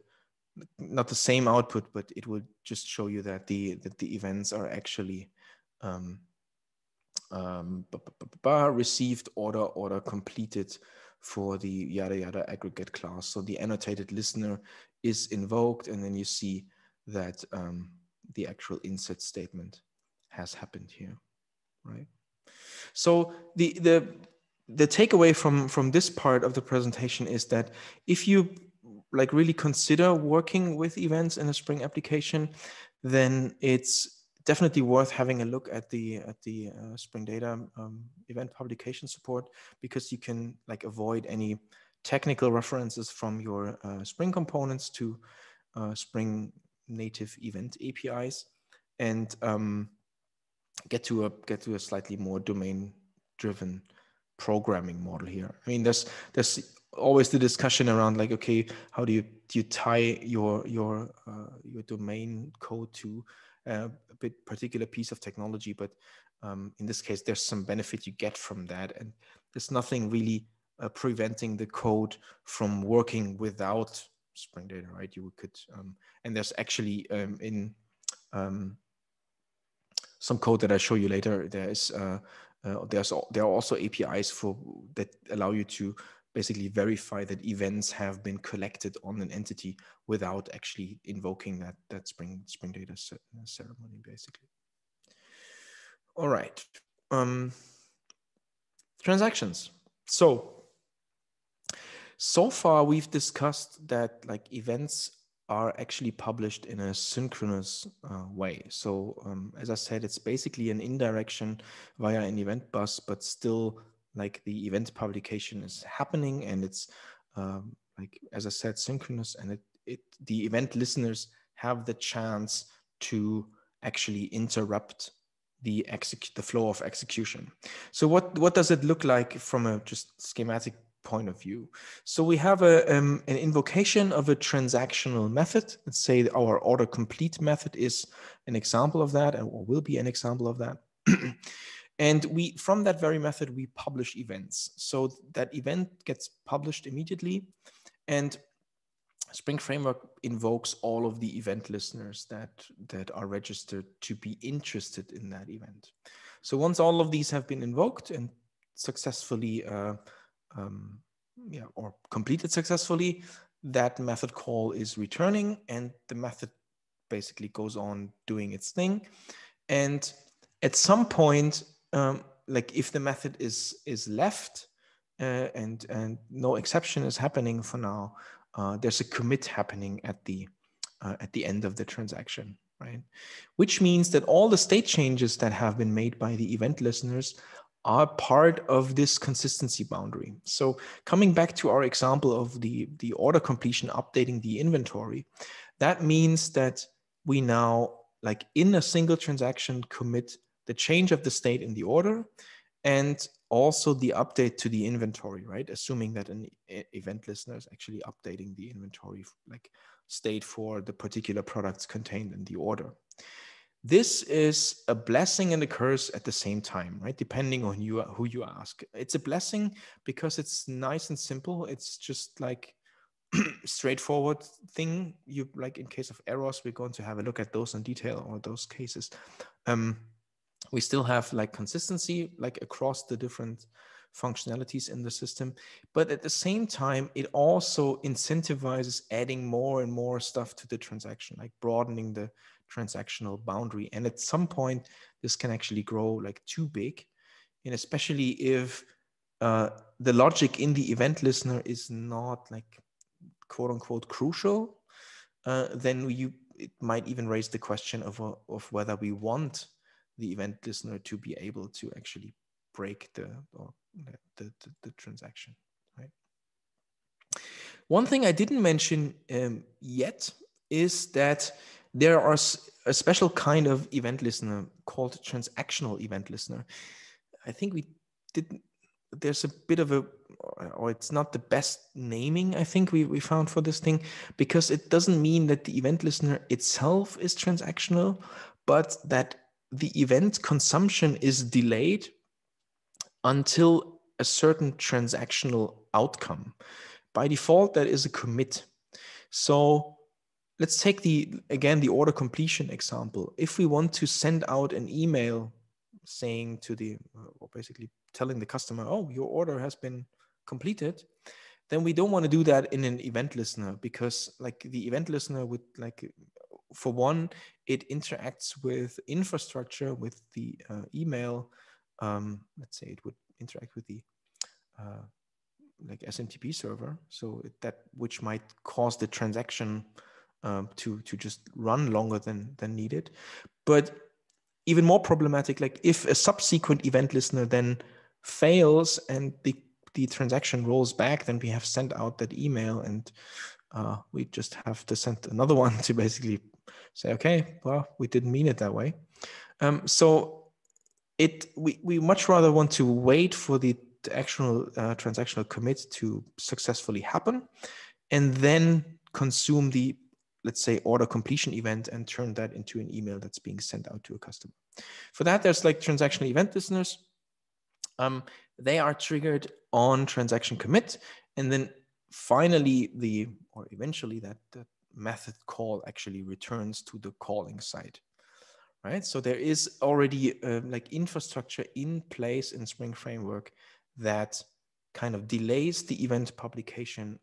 not the same output, but it will just show you that the, that the events are actually um, um, received order, order completed for the yada yada aggregate class. So the annotated listener is invoked, and then you see that um, the actual insert statement has happened here, right? So the the the takeaway from from this part of the presentation is that if you like really consider working with events in a Spring application, then it's definitely worth having a look at the at the uh, Spring Data um, event publication support because you can like avoid any technical references from your uh, Spring components to uh, Spring native event APIs and um, get to a get to a slightly more domain driven programming model here. I mean, there's there's always the discussion around like, okay, how do you do you tie your your uh, your domain code to a bit particular piece of technology, but um, in this case, there's some benefit you get from that, and there's nothing really uh, preventing the code from working without Spring Data, right? You could, um, and there's actually um, in um, some code that I show you later. There is uh, uh, there's there are also APIs for that allow you to basically verify that events have been collected on an entity without actually invoking that, that Spring, Spring Data ceremony, basically. All right. Um, transactions. So, so far we've discussed that like events are actually published in a synchronous uh, way. So um, as I said, it's basically an indirection via an event bus, but still like the event publication is happening and it's um, like as I said, synchronous, and it, it the event listeners have the chance to actually interrupt the execute the flow of execution. So what what does it look like from a just schematic point of view? So we have a um, an invocation of a transactional method. Let's say our order complete method is an example of that, or will be an example of that. And we, from that very method, we publish events. So that event gets published immediately. And Spring Framework invokes all of the event listeners that, that are registered to be interested in that event. So once all of these have been invoked and successfully, uh, um, yeah, or completed successfully, that method call is returning and the method basically goes on doing its thing. And at some point, um, like if the method is is left uh, and and no exception is happening for now, uh, there's a commit happening at the uh, at the end of the transaction, right? Which means that all the state changes that have been made by the event listeners are part of this consistency boundary. So coming back to our example of the, the order completion updating the inventory, that means that we now like in a single transaction commit the change of the state in the order and also the update to the inventory, right? Assuming that an event listener is actually updating the inventory like state for the particular products contained in the order. This is a blessing and a curse at the same time, right? Depending on you who you ask. It's a blessing because it's nice and simple. It's just like straightforward thing. You like in case of errors, we're going to have a look at those in detail or those cases. Um, we still have like consistency like across the different functionalities in the system but at the same time it also incentivizes adding more and more stuff to the transaction like broadening the transactional boundary. And at some point this can actually grow like too big. And especially if uh, the logic in the event listener is not like quote unquote crucial uh, then you it might even raise the question of, uh, of whether we want the event listener to be able to actually break the or the, the, the transaction right? One thing i didn't mention um, yet is that there are a special kind of event listener called transactional event listener. I think we didn't there's a bit of a or it's not the best naming i think we, we found for this thing because it doesn't mean that the event listener itself is transactional but that the event consumption is delayed until a certain transactional outcome. By default that is a commit. So let's take the again the order completion example. If we want to send out an email saying to the or basically telling the customer oh your order has been completed then we don't want to do that in an event listener because like the event listener would like for one it interacts with infrastructure with the uh, email. Um, let's say it would interact with the uh, like smtp server. So that which might cause the transaction um, to to just run longer than than needed but even more problematic like if a subsequent event listener then fails and the the transaction rolls back, then we have sent out that email and uh, we just have to send another one to basically say, okay, well, we didn't mean it that way. Um, so it we, we much rather want to wait for the, actual uh, transactional commit to successfully happen and then consume the let's say order completion event and turn that into an email that's being sent out to a customer. For that, there's like transactional event listeners. Um, they are triggered on transaction commit. And then finally, the or eventually that, that method call actually returns to the calling side. Right. So there is already uh, like infrastructure in place in Spring Framework that kind of delays the event publication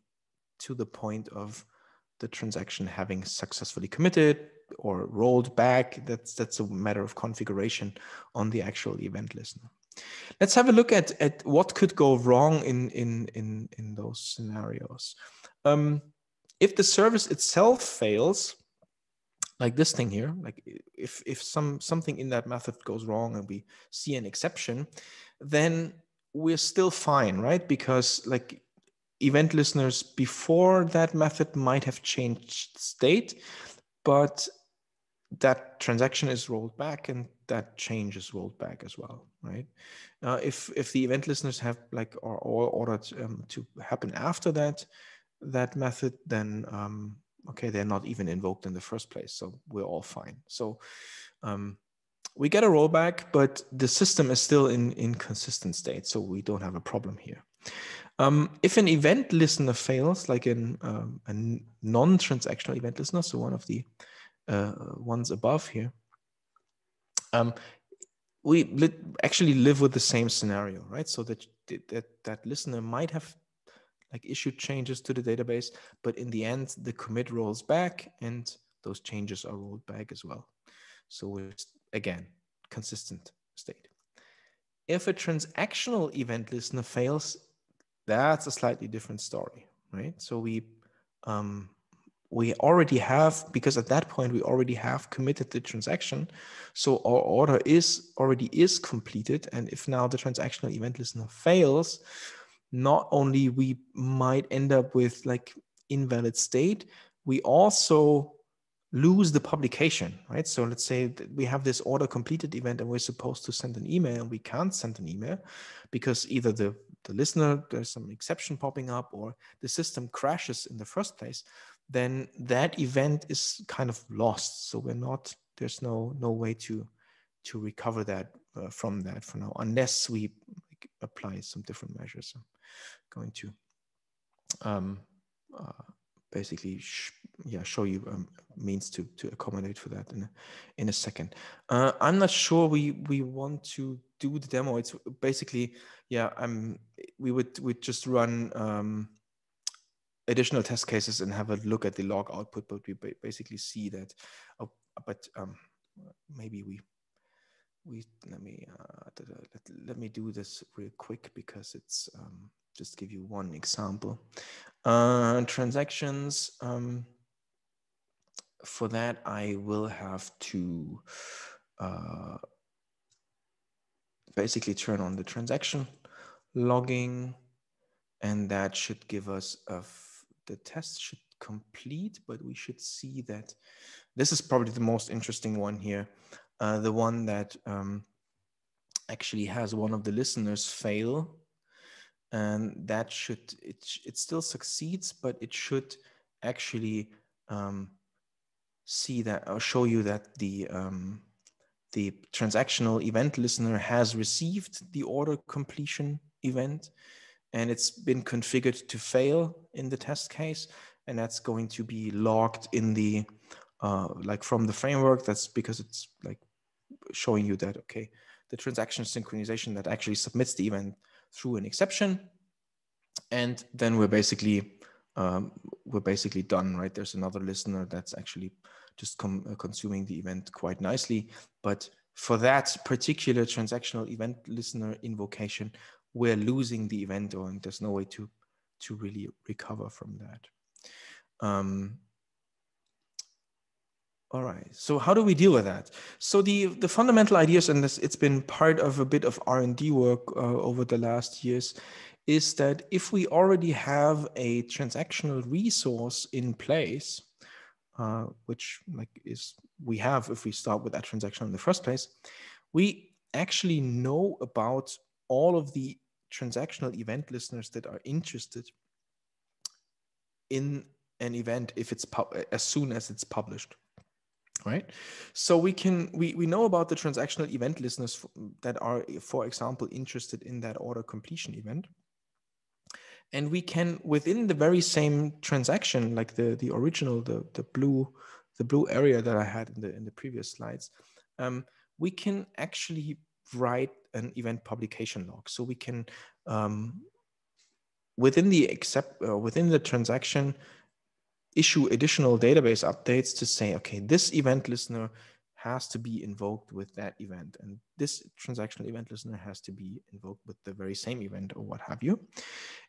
to the point of the transaction having successfully committed or rolled back. That's that's a matter of configuration on the actual event listener. Let's have a look at, at what could go wrong in, in, in, in those scenarios. Um, if the service itself fails, like this thing here, like if, if some, something in that method goes wrong and we see an exception, then we're still fine, right? Because like event listeners before that method might have changed state, but that transaction is rolled back and that change is rolled back as well, right? Uh, if if the event listeners have like are all ordered um, to happen after that that method, then um, okay, they're not even invoked in the first place, so we're all fine. So um, we get a rollback, but the system is still in inconsistent state, so we don't have a problem here. Um, if an event listener fails, like in um, a non-transactional event listener, so one of the uh, ones above here, um, we li actually live with the same scenario, right? So that that that listener might have like issued changes to the database, but in the end, the commit rolls back and those changes are rolled back as well. So it's again consistent state. If a transactional event listener fails, that's a slightly different story, right? So we um, we already have, because at that point we already have committed the transaction. So our order is already is completed. And if now the transactional event listener fails, not only we might end up with like invalid state, we also lose the publication, right? So let's say we have this order completed event and we're supposed to send an email and we can't send an email because either the, the listener, there's some exception popping up or the system crashes in the first place then that event is kind of lost. So we're not, there's no, no way to, to recover that uh, from that for now, unless we apply some different measures. I'm going to um, uh, basically sh yeah show you um, means to to accommodate for that in a, in a second. Uh, i'm not sure we we want to do the demo. It's basically yeah i'm we would we just run um additional test cases and have a look at the log output, but we basically see that, oh, but um, maybe we, we let me uh, let, let me do this real quick because it's um, just give you one example. Uh, transactions, um, for that I will have to uh, basically turn on the transaction logging and that should give us a the test should complete, but we should see that this is probably the most interesting one here. Uh, the one that um, actually has one of the listeners fail. And that should it it still succeeds, but it should actually um, see that or show you that the um, the transactional event listener has received the order completion event and it's been configured to fail in the test case and that's going to be logged in the uh, like from the framework. That's because it's like showing you that okay the transaction synchronization that actually submits the event threw an exception. And then we're basically um, we're basically done right? There's another listener that's actually just uh, consuming the event quite nicely. But for that particular transactional event listener invocation we're losing the event or there's no way to to really recover from that. Um, all right. So how do we deal with that? So the the fundamental ideas, and this it's been part of a bit of R and D work uh, over the last years, is that if we already have a transactional resource in place, uh, which like is we have if we start with that transaction in the first place, we actually know about all of the transactional event listeners that are interested in an event if it's as soon as it's published right? So we can we, we know about the transactional event listeners that are for example interested in that order completion event. And we can within the very same transaction like the the original the the blue the blue area that i had in the in the previous slides um, we can actually write an event publication log. So we can um, within the accept uh, within the transaction issue additional database updates to say, okay, this event listener has to be invoked with that event. And this transactional event listener has to be invoked with the very same event or what have you.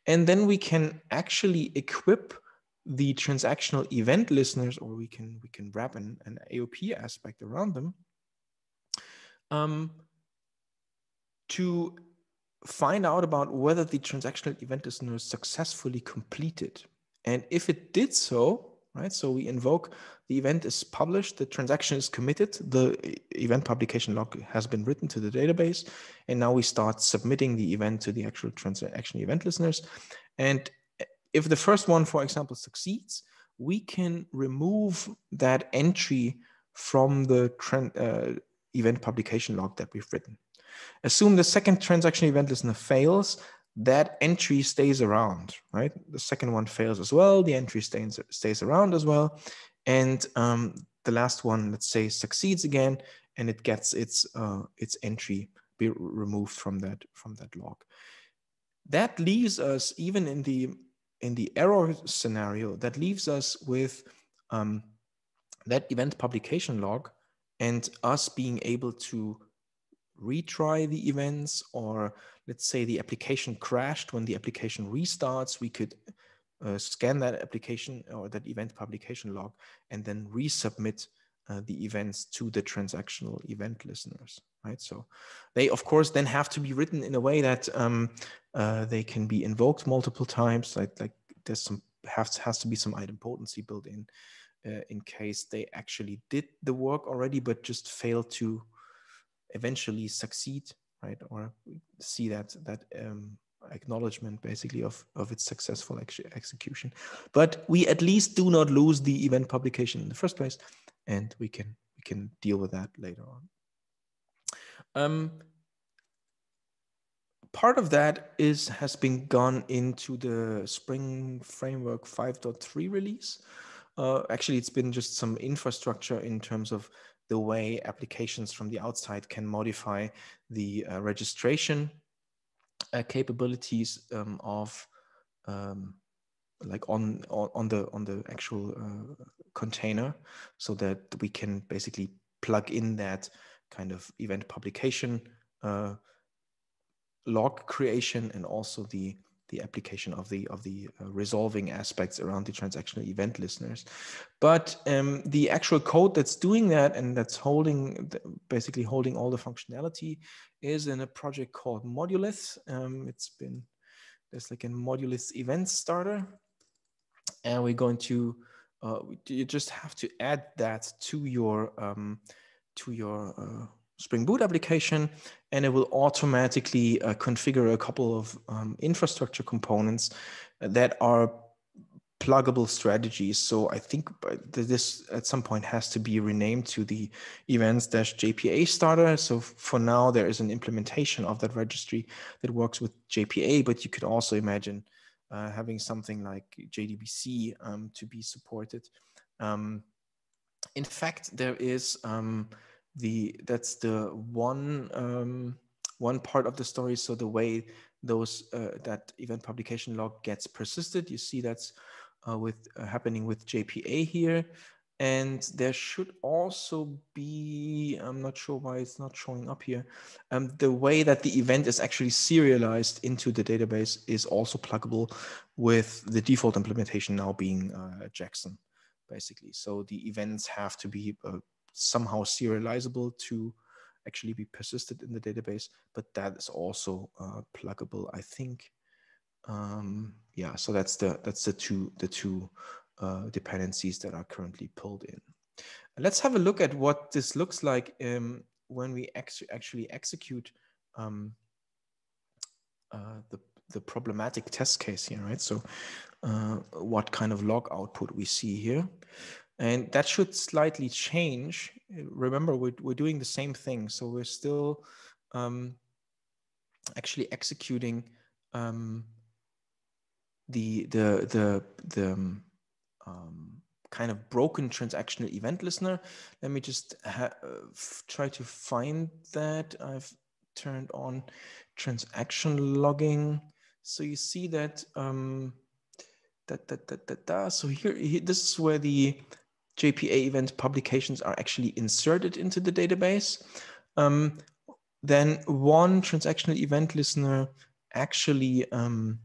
And then we can actually equip the transactional event listeners, or we can we can wrap an, an AOP aspect around them um, to find out about whether the transactional event listener successfully completed and if it did so, right, so we invoke the event is published, the transaction is committed, the event publication log has been written to the database, and now we start submitting the event to the actual transaction event listeners. And if the first one, for example, succeeds, we can remove that entry from the uh, event publication log that we've written. Assume the second transaction event listener fails, that entry stays around, right? The second one fails as well. The entry stays, stays around as well. And um, the last one, let's say, succeeds again, and it gets its uh, its entry be removed from that from that log. That leaves us even in the in the error scenario. That leaves us with um, that event publication log and us being able to retry the events or let's say the application crashed. When the application restarts we could uh, scan that application or that event publication log and then resubmit uh, the events to the transactional event listeners right? So they of course then have to be written in a way that um, uh, they can be invoked multiple times. Like like there's some has, has to be some idempotency built in uh, in case they actually did the work already but just failed to eventually succeed, right? Or see that that um, acknowledgement basically of, of its successful ex execution. But we at least do not lose the event publication in the first place, and we can we can deal with that later on. Um, part of that is has been gone into the Spring Framework 5.3 release. Uh, actually, it's been just some infrastructure in terms of the way applications from the outside can modify the uh, registration uh, capabilities um, of um, like on, on, the on the actual uh, container so that we can basically plug in that kind of event publication uh, log creation and also the the application of the of the uh, resolving aspects around the transactional event listeners. But um, the actual code that's doing that and that's holding basically holding all the functionality is in a project called modulith um, it's been there's like a modulith event starter. And we're going to uh, you just have to add that to your um, to your uh, Spring Boot application, and it will automatically uh, configure a couple of um, infrastructure components that are pluggable strategies. So I think this at some point has to be renamed to the events-jpa starter. So for now, there is an implementation of that registry that works with JPA, but you could also imagine uh, having something like JDBC um, to be supported. Um, in fact, there is um, the that's the one um, one part of the story. So the way those uh, that event publication log gets persisted, you see that's uh, with uh, happening with JPA here. And there should also be, I'm not sure why it's not showing up here. Um, the way that the event is actually serialized into the database is also pluggable with the default implementation now being uh, Jackson, basically. So the events have to be uh, somehow serializable to actually be persisted in the database, but that is also uh, pluggable, I think. Um, yeah, so that's the that's the two the two uh, dependencies that are currently pulled in. Let's have a look at what this looks like um, when we ex actually execute um, uh, the the problematic test case here, right? So, uh, what kind of log output we see here, and that should slightly change. Remember, we're we're doing the same thing, so we're still um, actually executing um, the the the the um, um, kind of broken transactional event listener. Let me just uh, try to find that. I've turned on transaction logging. So you see that um, that that that that, that. So here, here, this is where the JPA event publications are actually inserted into the database. Um, then one transactional event listener actually um,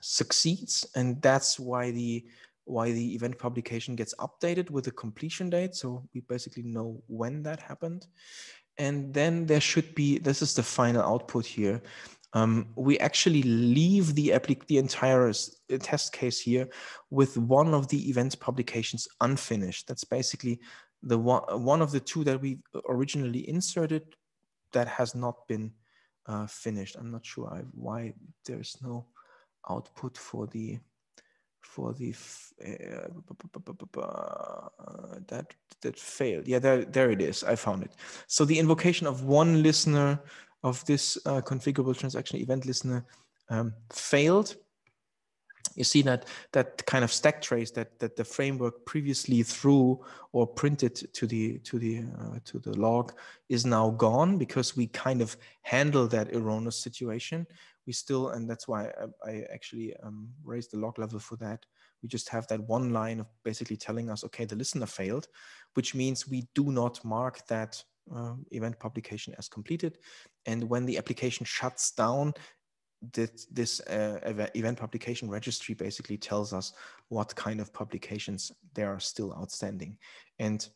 succeeds and that's why the why the event publication gets updated with a completion date so we basically know when that happened and then there should be this is the final output here um, we actually leave the the entire test case here with one of the event publications unfinished that's basically the one one of the two that we originally inserted that has not been uh, finished i'm not sure I, why there's no output for the for the uh, that that failed. Yeah, there there it is. I found it. So the invocation of one listener of this uh, configurable transaction event listener um, failed. You see that that kind of stack trace that that the framework previously threw or printed to the to the uh, to the log is now gone because we kind of handle that erroneous situation we still, and that's why I, I actually um, raised the log level for that. We just have that one line of basically telling us, okay, the listener failed, which means we do not mark that uh, event publication as completed. And when the application shuts down, that this uh, event publication registry basically tells us what kind of publications there are still outstanding. And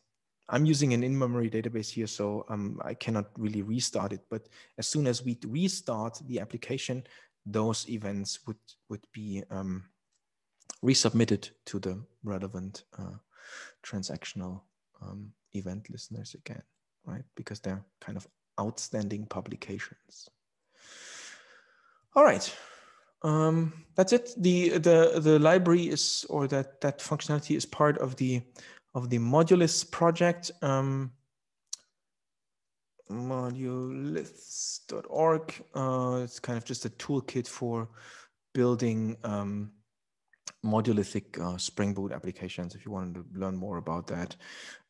I'm using an in-memory database here, so um, I cannot really restart it. But as soon as we restart the application, those events would would be um, resubmitted to the relevant uh, transactional um, event listeners again, right? Because they're kind of outstanding publications. All right, um, that's it. The the the library is or that that functionality is part of the of the Moduliths project. Um, moduliths.org. Uh, it's kind of just a toolkit for building um, uh, Spring Boot applications. If you want to learn more about that,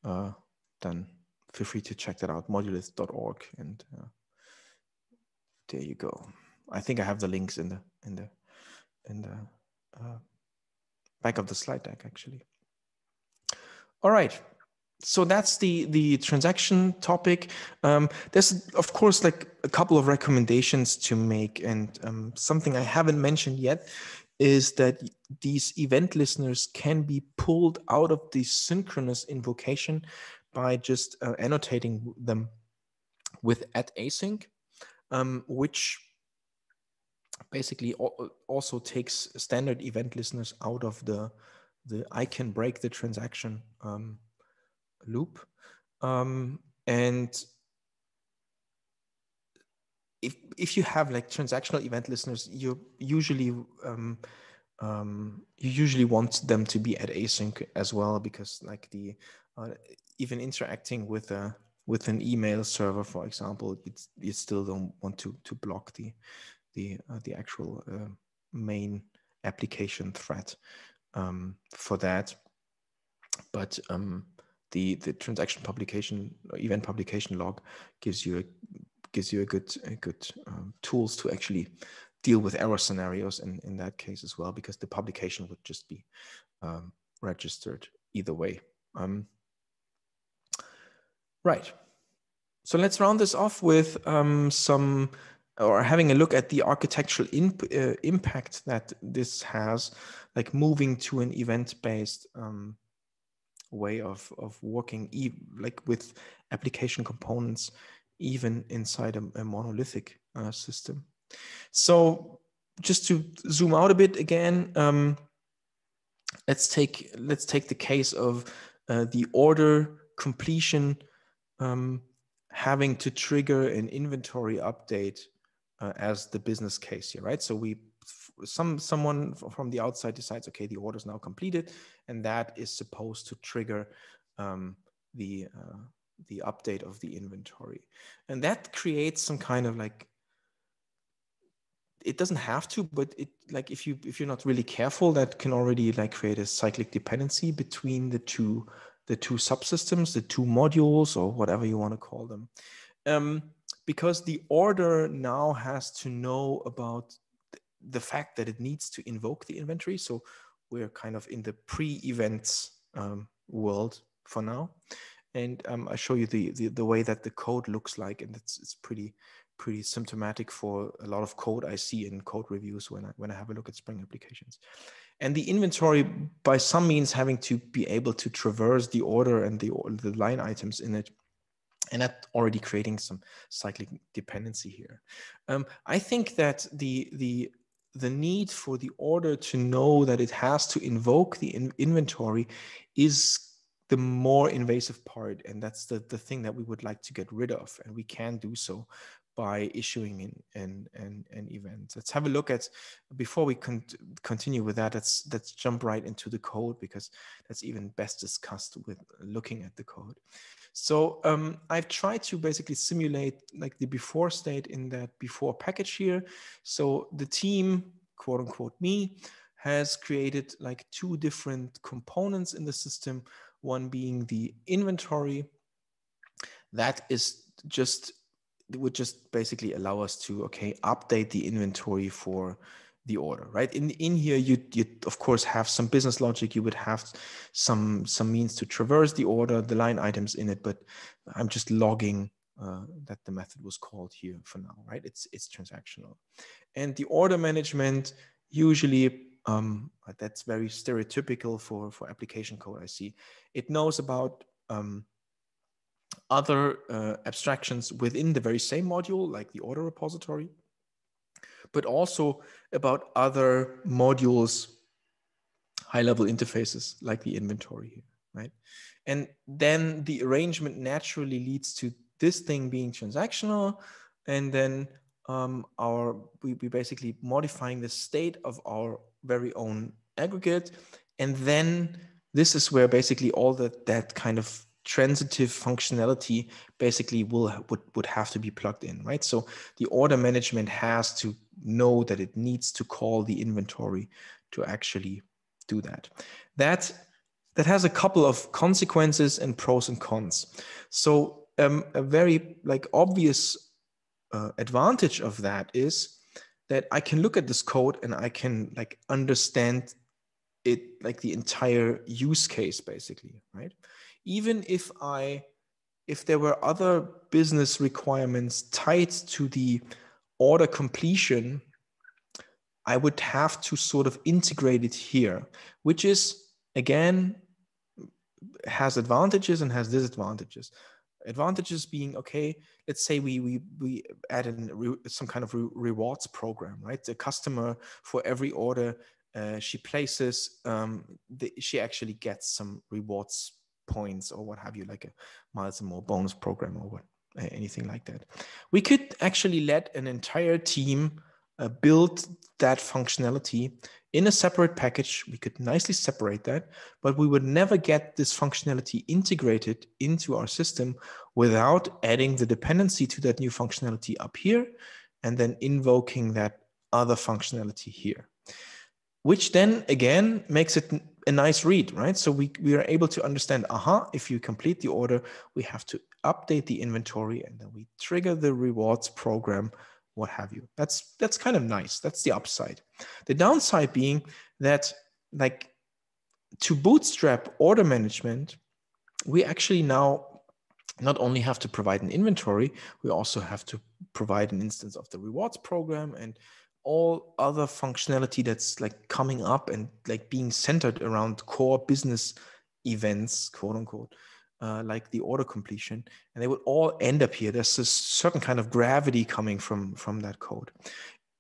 uh, then feel free to check that out, moduliths.org. And uh, there you go. I think I have the links in the in the in the uh, back of the slide deck actually. All right. So that's the the transaction topic. Um, there's of course like a couple of recommendations to make, and um, something I haven't mentioned yet is that these event listeners can be pulled out of the synchronous invocation by just uh, annotating them with at async, um, which basically also takes standard event listeners out of the the I can break the transaction um, loop. Um, and if if you have like transactional event listeners, you usually um, um, you usually want them to be at async as well because like the uh, even interacting with a with an email server, for example, you still don't want to to block the the uh, the actual uh, main application thread um, for that. But um, the the transaction publication event publication log gives you a gives you a good a good um, tools to actually deal with error scenarios in, in that case as well because the publication would just be um, registered either way um, right so let's round this off with um, some or having a look at the architectural imp, uh, impact that this has like moving to an event-based um, way of, of working e like with application components even inside a, a monolithic uh, system. So just to zoom out a bit again, um, let's take let's take the case of uh, the order completion um, having to trigger an inventory update uh, as the business case here, right? So we some someone from the outside decides, okay, the order is now completed, and that is supposed to trigger um, the uh, the update of the inventory, and that creates some kind of like it doesn't have to, but it like if you if you're not really careful, that can already like create a cyclic dependency between the two the two subsystems, the two modules, or whatever you want to call them. Um, because the order now has to know about the fact that it needs to invoke the inventory. So we're kind of in the pre-events um, world for now. And um, I show you the, the, the way that the code looks like, and it's it's pretty pretty symptomatic for a lot of code I see in code reviews when I when I have a look at Spring applications. And the inventory, by some means, having to be able to traverse the order and the the line items in it and that already creating some cyclic dependency here. Um, I think that the the the need for the order to know that it has to invoke the in inventory is the more invasive part and that's the, the thing that we would like to get rid of and we can do so by issuing an, an, an, event let's have a look at before we con continue with that let's let's jump right into the code because that's even best discussed with looking at the code so um, I've tried to basically simulate like the before state in that before package here. So the team, quote unquote me, has created like two different components in the system, one being the inventory. That is just, would just basically allow us to, okay, update the inventory for the order, right? In in here, you you of course have some business logic. You would have some some means to traverse the order, the line items in it. But I'm just logging uh, that the method was called here for now, right? It's it's transactional, and the order management usually um, that's very stereotypical for for application code. I see it knows about um, other uh, abstractions within the very same module, like the order repository but also about other modules, high level interfaces like the inventory here, right? And then the arrangement naturally leads to this thing being transactional. And then um, our we, we basically modifying the state of our very own aggregate. And then this is where basically all that that kind of transitive functionality basically will would, would have to be plugged in right? So the order management has to know that it needs to call the inventory to actually do that. That that has a couple of consequences and pros and cons. So um, a very like obvious uh, advantage of that is that i can look at this code and i can like understand it like the entire use case basically right even if I if there were other business requirements tied to the order completion, I would have to sort of integrate it here, which is again has advantages and has disadvantages. Advantages being okay. Let's say we we we add in some kind of re rewards program, right? The customer for every order uh, she places, um, the, she actually gets some rewards points or what have you, like a miles and more bonus program or what, anything like that. We could actually let an entire team uh, build that functionality in a separate package. We could nicely separate that, but we would never get this functionality integrated into our system without adding the dependency to that new functionality up here and then invoking that other functionality here, which then again makes it a nice read, right? So we, we are able to understand, aha, if you complete the order, we have to update the inventory and then we trigger the rewards program what have you. That's that's kind of nice. That's the upside. The downside being that like to bootstrap order management, we actually now not only have to provide an inventory, we also have to provide an instance of the rewards program and all other functionality that's like coming up and like being centered around core business events, quote unquote uh, like the order completion, and they would all end up here. There's a certain kind of gravity coming from from that code.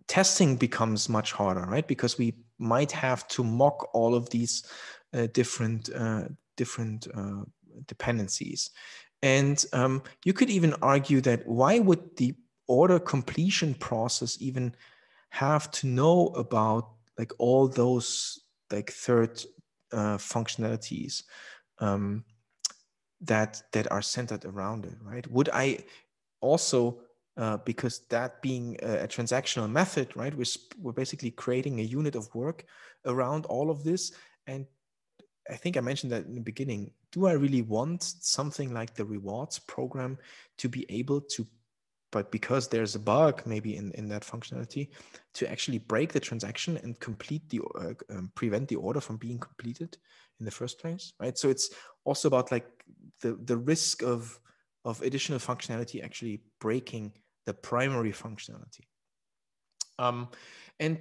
Testing becomes much harder, right? Because we might have to mock all of these uh, different uh, different uh, dependencies, and um, you could even argue that why would the order completion process even have to know about like all those like third uh, functionalities um, that that are centered around it right? Would i also uh, because that being a, a, transactional method right we're, we're basically creating a unit of work around all of this. And i think i mentioned that in the beginning. Do i really want something like the rewards program to be able to but because there's a bug maybe in, in that functionality to actually break the transaction and complete the uh, um, prevent the order from being completed in the first place right? So it's also about like the the risk of of additional functionality actually breaking the primary functionality. Um and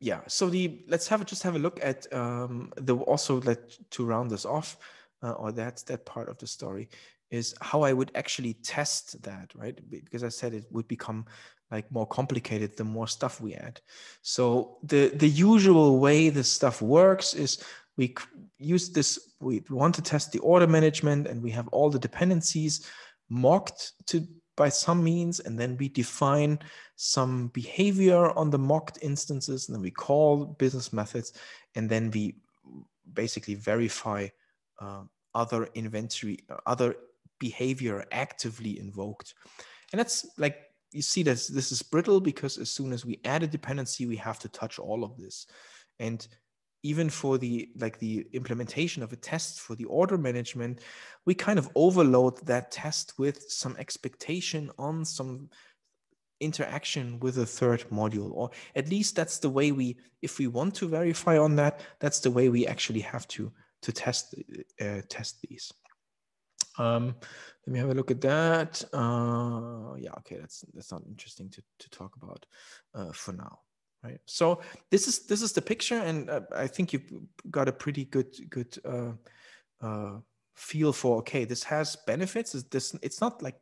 yeah so the let's have just have a look at um the also let to round this off uh, or that's that part of the story is how I would actually test that, right? Because I said it would become like more complicated the more stuff we add. So the the usual way this stuff works is we use this. We want to test the order management, and we have all the dependencies mocked to by some means, and then we define some behavior on the mocked instances, and then we call business methods, and then we basically verify uh, other inventory, other behavior actively invoked. And that's like, you see this, this is brittle because as soon as we add a dependency, we have to touch all of this. And even for the like the implementation of a test for the order management, we kind of overload that test with some expectation on some interaction with a third module or at least that's the way we if we want to verify on that that's the way we actually have to to test uh, test these um, let me have a look at that. Uh, yeah, okay, that's that's not interesting to, to talk about uh, for now, right? So this is this is the picture, and uh, I think you've got a pretty good good uh, uh, feel for okay, this has benefits. Is this it's not like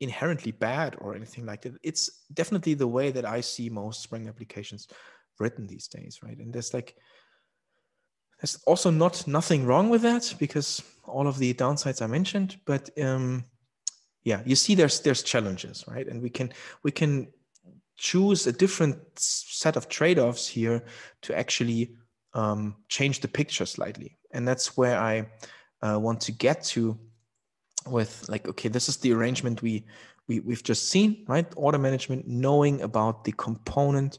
inherently bad or anything like that. It's definitely the way that I see most Spring applications written these days, right? And there's like there's also not nothing wrong with that because all of the downsides I mentioned, but um, yeah, you see there's there's challenges, right? And we can we can choose a different set of trade-offs here to actually um, change the picture slightly, and that's where I uh, want to get to with like okay, this is the arrangement we we we've just seen, right? Order management, knowing about the component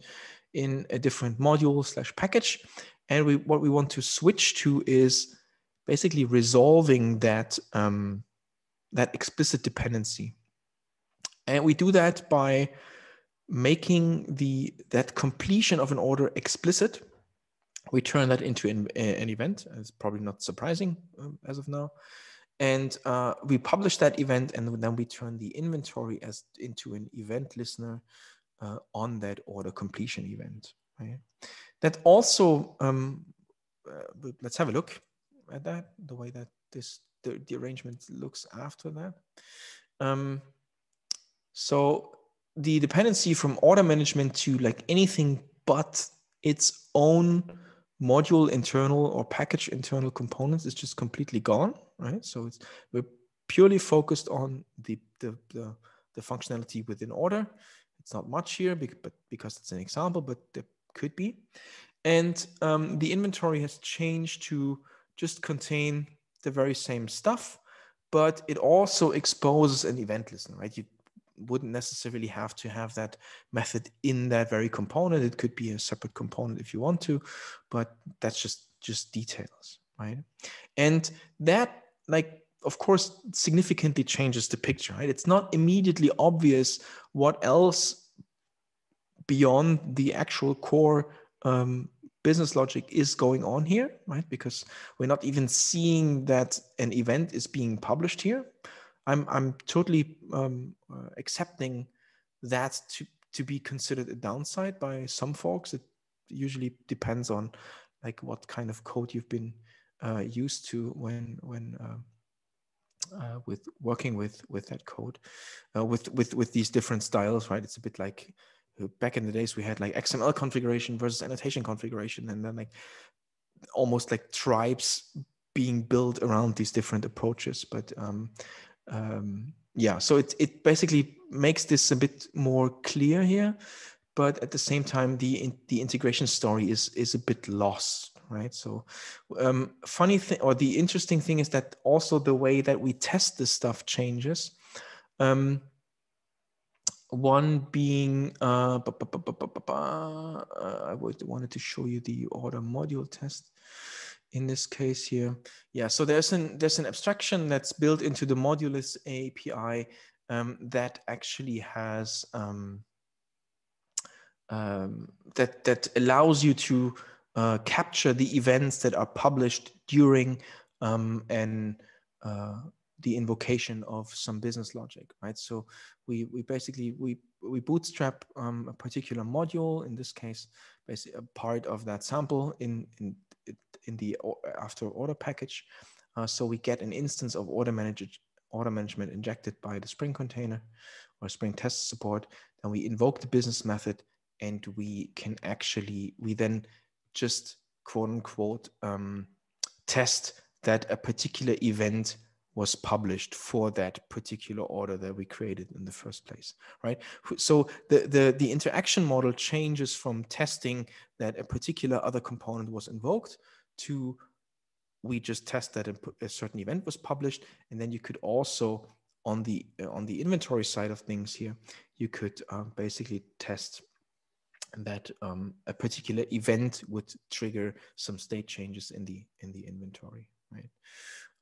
in a different module slash package and we, what we want to switch to is basically resolving that, um, that explicit dependency. And we do that by making the that completion of an order explicit. We turn that into an, an event. It's probably not surprising um, as of now. And uh, we publish that event, and then we turn the inventory as into an event listener uh, on that order completion event. Right? That also, um, uh, let's have a look at that, the way that this the, the arrangement looks after that. Um, so the dependency from order management to like anything but its own module internal or package internal components is just completely gone, right? So it's we're purely focused on the, the, the, the functionality within order. It's not much here, but because it's an example, but there could be. And um, the inventory has changed to just contain the very same stuff, but it also exposes an event listener, right? You wouldn't necessarily have to have that method in that very component. It could be a separate component if you want to, but that's just just details, right? And that like of course significantly changes the picture, right? It's not immediately obvious what else beyond the actual core um, business logic is going on here, right? Because we're not even seeing that an event is being published here. I'm I'm totally um, uh, accepting that to to be considered a downside by some folks. It usually depends on like what kind of code you've been uh, used to when when uh, uh, with working with with that code uh, with with with these different styles right it's a bit like back in the days we had like xml configuration versus annotation configuration and then like almost like tribes being built around these different approaches. But um, um, yeah so it, it basically makes this a bit more clear here but at the same time the the integration story is is a bit lost right? So um, funny thing or the interesting thing is that also the way that we test this stuff changes. Um, one being uh, uh, I would wanted to show you the order module test in this case here. Yeah, so there's an there's an abstraction that's built into the moduliths API um, that actually has um, um, that that allows you to uh, capture the events that are published during um, an uh, the invocation of some business logic, right? So we we basically we we bootstrap um, a particular module. In this case, basically a part of that sample in in in the after order package. Uh, so we get an instance of order manager order management injected by the Spring container or Spring test support. Then we invoke the business method and we can actually, we then just quote unquote um, test that a particular event was published for that particular order that we created in the first place right so the, the the interaction model changes from testing that a particular other component was invoked to we just test that a certain event was published and then you could also on the on the inventory side of things here you could uh, basically test that um, a particular event would trigger some state changes in the in the inventory, right?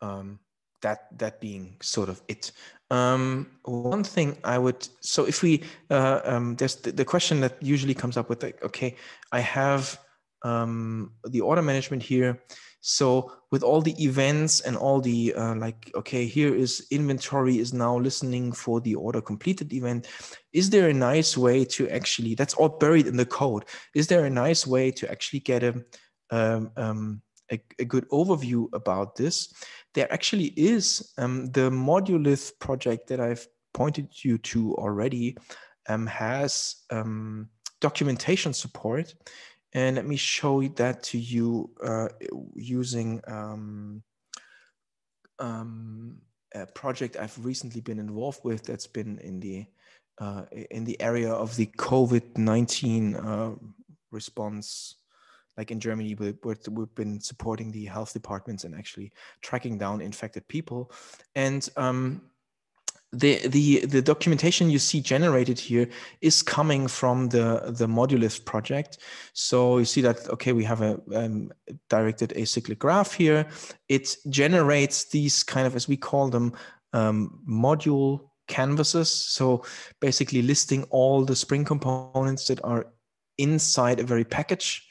Um, that that being sort of it. Um, one thing I would so if we uh, um, there's the, the, question that usually comes up with like okay I have um, the order management here so with all the events and all the uh, like, okay, here is inventory is now listening for the order completed event. Is there a nice way to actually, that's all buried in the code. Is there a nice way to actually get a, um, um, a, a, good overview about this? There actually is um, the Modulith project that I've pointed you to already um, has um, documentation support and let me show that to you uh, using um, um, a project I've recently been involved with that's been in the uh, in the area of the COVID-19 uh, response. Like in Germany, we, we've been supporting the health departments and actually tracking down infected people. And um, the the the documentation you see generated here is coming from the the modulith project. So you see that okay we have a um, directed acyclic graph here. It generates these kind of as we call them um, module canvases. So basically listing all the spring components that are inside a very package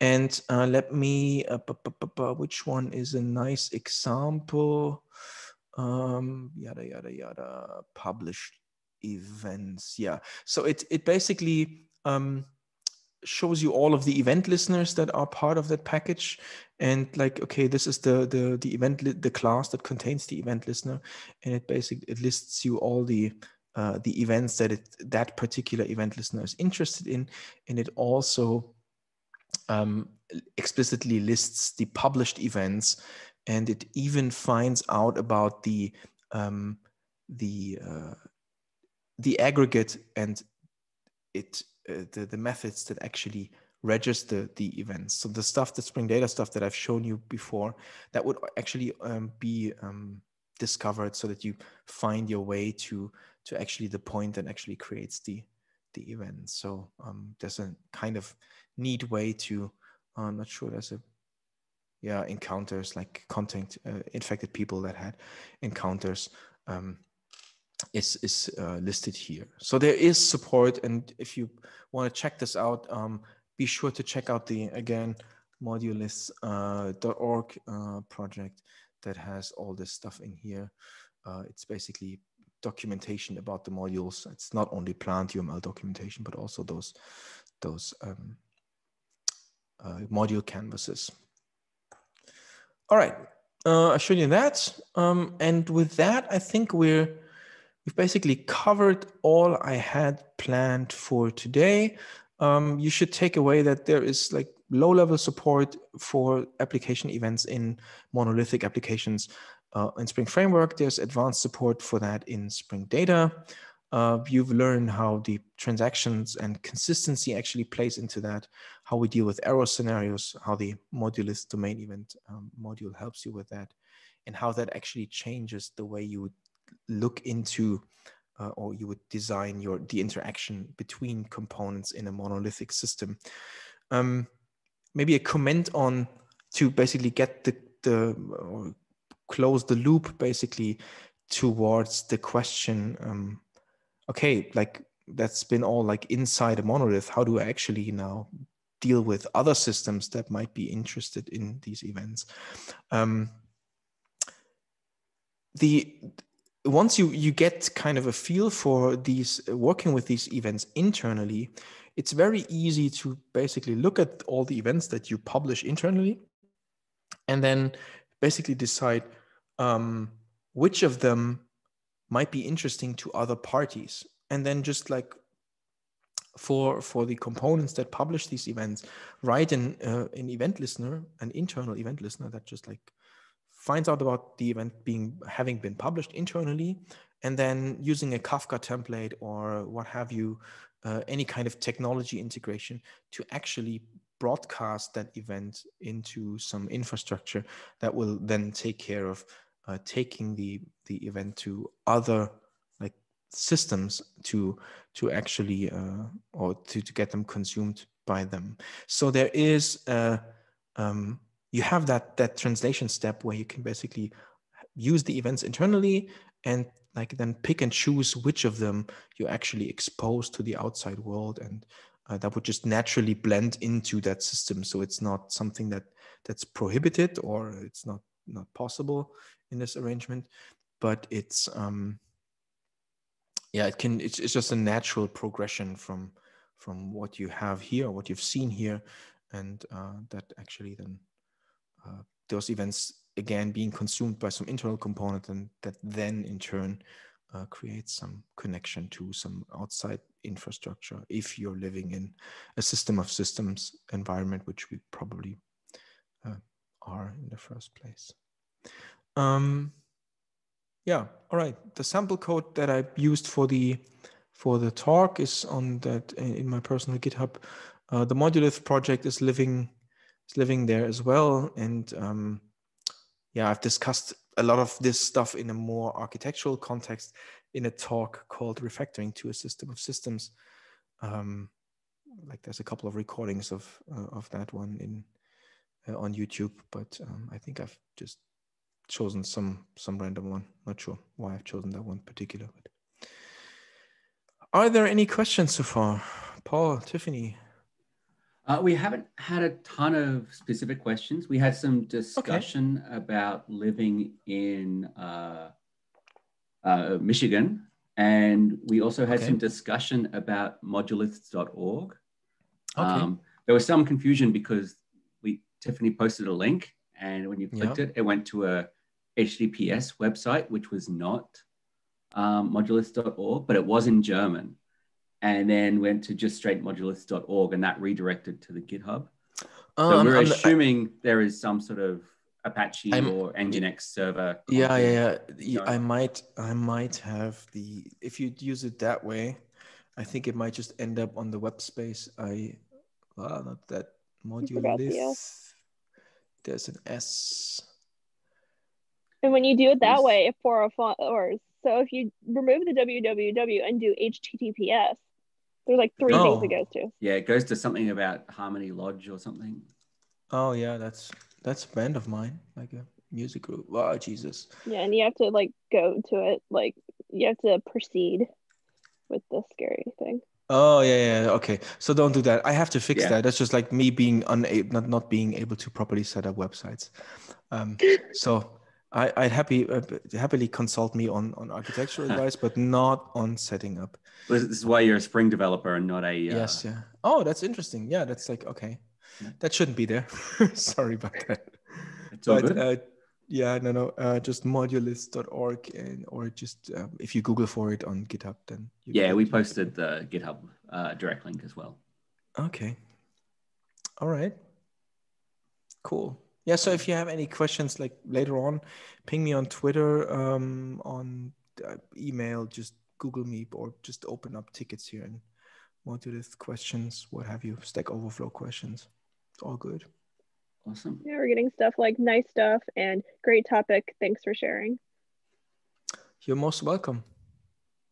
and uh, let me uh, which one is a nice example? Um, yada yada yada published events yeah. So it it basically um, shows you all of the event listeners that are part of that package. And like okay this is the the the event the class that contains the event listener. And it basically it lists you all the uh, the events that it that particular event listener is interested in. And it also um, explicitly lists the published events and it even finds out about the um, the uh, the aggregate and it uh, the the methods that actually register the events. So the stuff, the Spring Data stuff that I've shown you before, that would actually um, be um, discovered so that you find your way to to actually the point that actually creates the the event. So um, there's a kind of neat way to. Uh, I'm not sure there's a yeah encounters like contact uh, infected people that had encounters um, is is uh, listed here. So there is support, and if you want to check this out, um, be sure to check out the again moduliths.org uh, uh, project that has all this stuff in here. Uh, it's basically documentation about the modules. It's not only PlantUML documentation, but also those those um, uh, module canvases. All right, uh, I showed you that, um, and with that, I think we're we've basically covered all I had planned for today. Um, you should take away that there is like low level support for application events in monolithic applications. Uh, in Spring Framework, there's advanced support for that in Spring Data. Uh, you've learned how the transactions and consistency actually plays into that, how we deal with error scenarios, how the moduliths domain event um, module helps you with that, and how that actually changes the way you would look into uh, or you would design your the interaction between components in a monolithic system. Um, maybe a comment on to basically get the the close the loop basically towards the question. Um, okay, like that's been all like inside a monolith. How do I actually now deal with other systems that might be interested in these events? Um, the once you you get kind of a feel for these working with these events internally it's very easy to basically look at all the events that you publish internally and then basically decide um, which of them might be interesting to other parties. And then just like for for the components that publish these events write an uh, an event listener an internal event listener that just like finds out about the event being having been published internally, and then using a Kafka template or what have you, uh, any kind of technology integration to actually broadcast that event into some infrastructure that will then take care of uh, taking the the event to other like systems to to actually uh, or to, to get them consumed by them. So there is a um, you have that that translation step where you can basically use the events internally and like then pick and choose which of them you actually expose to the outside world and uh, that would just naturally blend into that system. So it's not something that that's prohibited or it's not not possible in this arrangement but it's um yeah it can it's, it's just a natural progression from from what you have here what you've seen here and uh, that actually then uh, those events again being consumed by some internal component and that then in turn uh, creates some connection to some outside infrastructure if you're living in a system of systems environment which we probably uh, are in the first place. Um, yeah all right. The sample code that i used for the for the talk is on that in my personal github. Uh, the modulith project is living is living there as well. And um, yeah, I've discussed a lot of this stuff in a more architectural context in a talk called Refactoring to a System of Systems. Um, like there's a couple of recordings of uh, of that one in uh, on YouTube, but um, I think I've just chosen some some random one. Not sure why I've chosen that one particular. But are there any questions so far, Paul, Tiffany? Uh, we haven't had a ton of specific questions. We had some discussion okay. about living in uh, uh, Michigan, and we also had okay. some discussion about modulith.org. Okay. Um, there was some confusion because we Tiffany posted a link, and when you clicked it, it went to a HTTPS website, which was not um, but it was in German and then went to just straightmodulus.org and that redirected to the GitHub. so um, we're I'm, assuming I, there is some sort of Apache I'm- or Nginx server. Yeah, yeah, yeah. config. I might, I might have the. If you use it that way, I think it might just end up on the web space. I, well, not that module forgot the list. There's an S. And when you do it that Yes. way for a font, or so if you remove the www and do HTTPS, there's like three Oh. things it oh. goes to. Yeah, it goes to something about Harmony Lodge or something. Oh yeah, that's that's a band of mine, like a music group. Wow, Jesus. Yeah, and you have to like go to it, like you have to proceed with the scary thing. Oh yeah, yeah. Okay, so don't do that. I have to fix Yeah. that. That's just like me being unable, not not being able to properly set up websites. Um, so I I'd happy uh, happily consult me on on architectural advice, but not on setting up. This this is why you're a Spring developer and not a. Uh, Yes, yeah. Oh, that's interesting. Yeah, that's like okay. That shouldn't be there. Sorry about that. It's all but good. uh, yeah, no, no. Uh, just moduliths.org and or just um, if you Google for it on GitHub, then you yeah, we posted the GitHub uh, direct link as well. Okay. All right. Cool. Yeah. So if you have any questions like later on, ping me on Twitter, um, on uh, email, just Google me or just open up tickets here and moduliths questions, what have you, Stack Overflow questions. It's all good. Awesome. Yeah, we're getting stuff like nice stuff and great topic. Thanks for sharing. You're most welcome.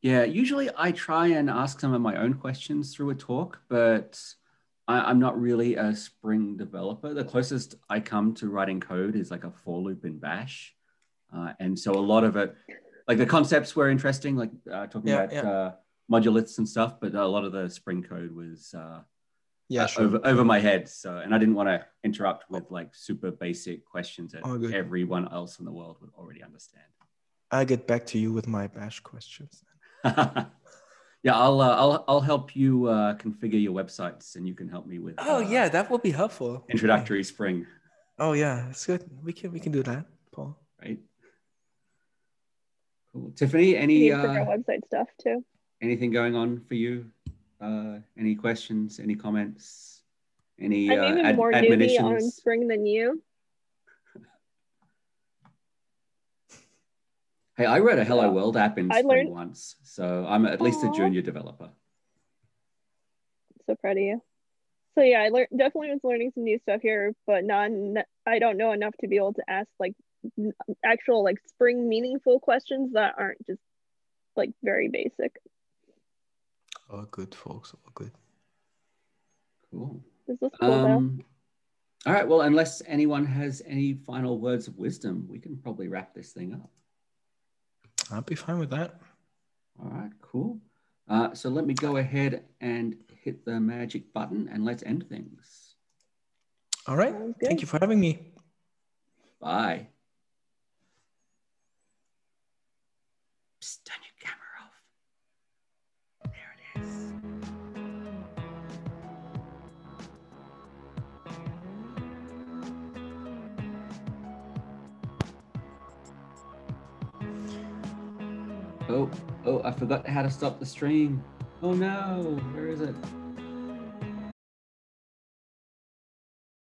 Yeah, usually I try and ask some of my own questions through a talk, but I, I'm not really a Spring developer. The closest I come to writing code is like a for loop in Bash. Uh, and so a lot of it, like the concepts were interesting, like uh, talking Yeah, about yeah. Uh, moduliths and stuff, but a lot of the Spring code was uh, Yeah, uh, sure. over, over my head. So, and I didn't want to interrupt with like super basic questions that Oh, everyone else in the world would already understand. I'll get back to you with my bash questions. yeah, I'll, uh, I'll I'll help you uh, configure your websites, and you can help me with. Oh uh, yeah, that will be helpful. introductory Spring, Oh yeah, it's good. We can we can do that, Paul. right? Cool. Tiffany, We any need to figure uh, website stuff too. Anything going on for you? Uh, any questions? Any comments? Any I'm uh, even ad- more newbie on? Spring than you. Hey, I wrote a Hello World app in I Spring learned- once, so I'm at least a junior developer. So proud of you. So yeah, I learned definitely was learning some new stuff here, but not I don't know enough to be able to ask like actual like spring meaningful questions that aren't just like very basic. All good, folks. All good. Cool. This is cool though. Um, all right. Well, unless anyone has any final words of wisdom, we can probably wrap this thing up. I'll be fine with that. All right. Cool. Uh, so let me go ahead and hit the magic button and let's end things. All right. Thank you for having me. Bye. Oh, oh, I forgot how to stop the stream. Oh no, where is it?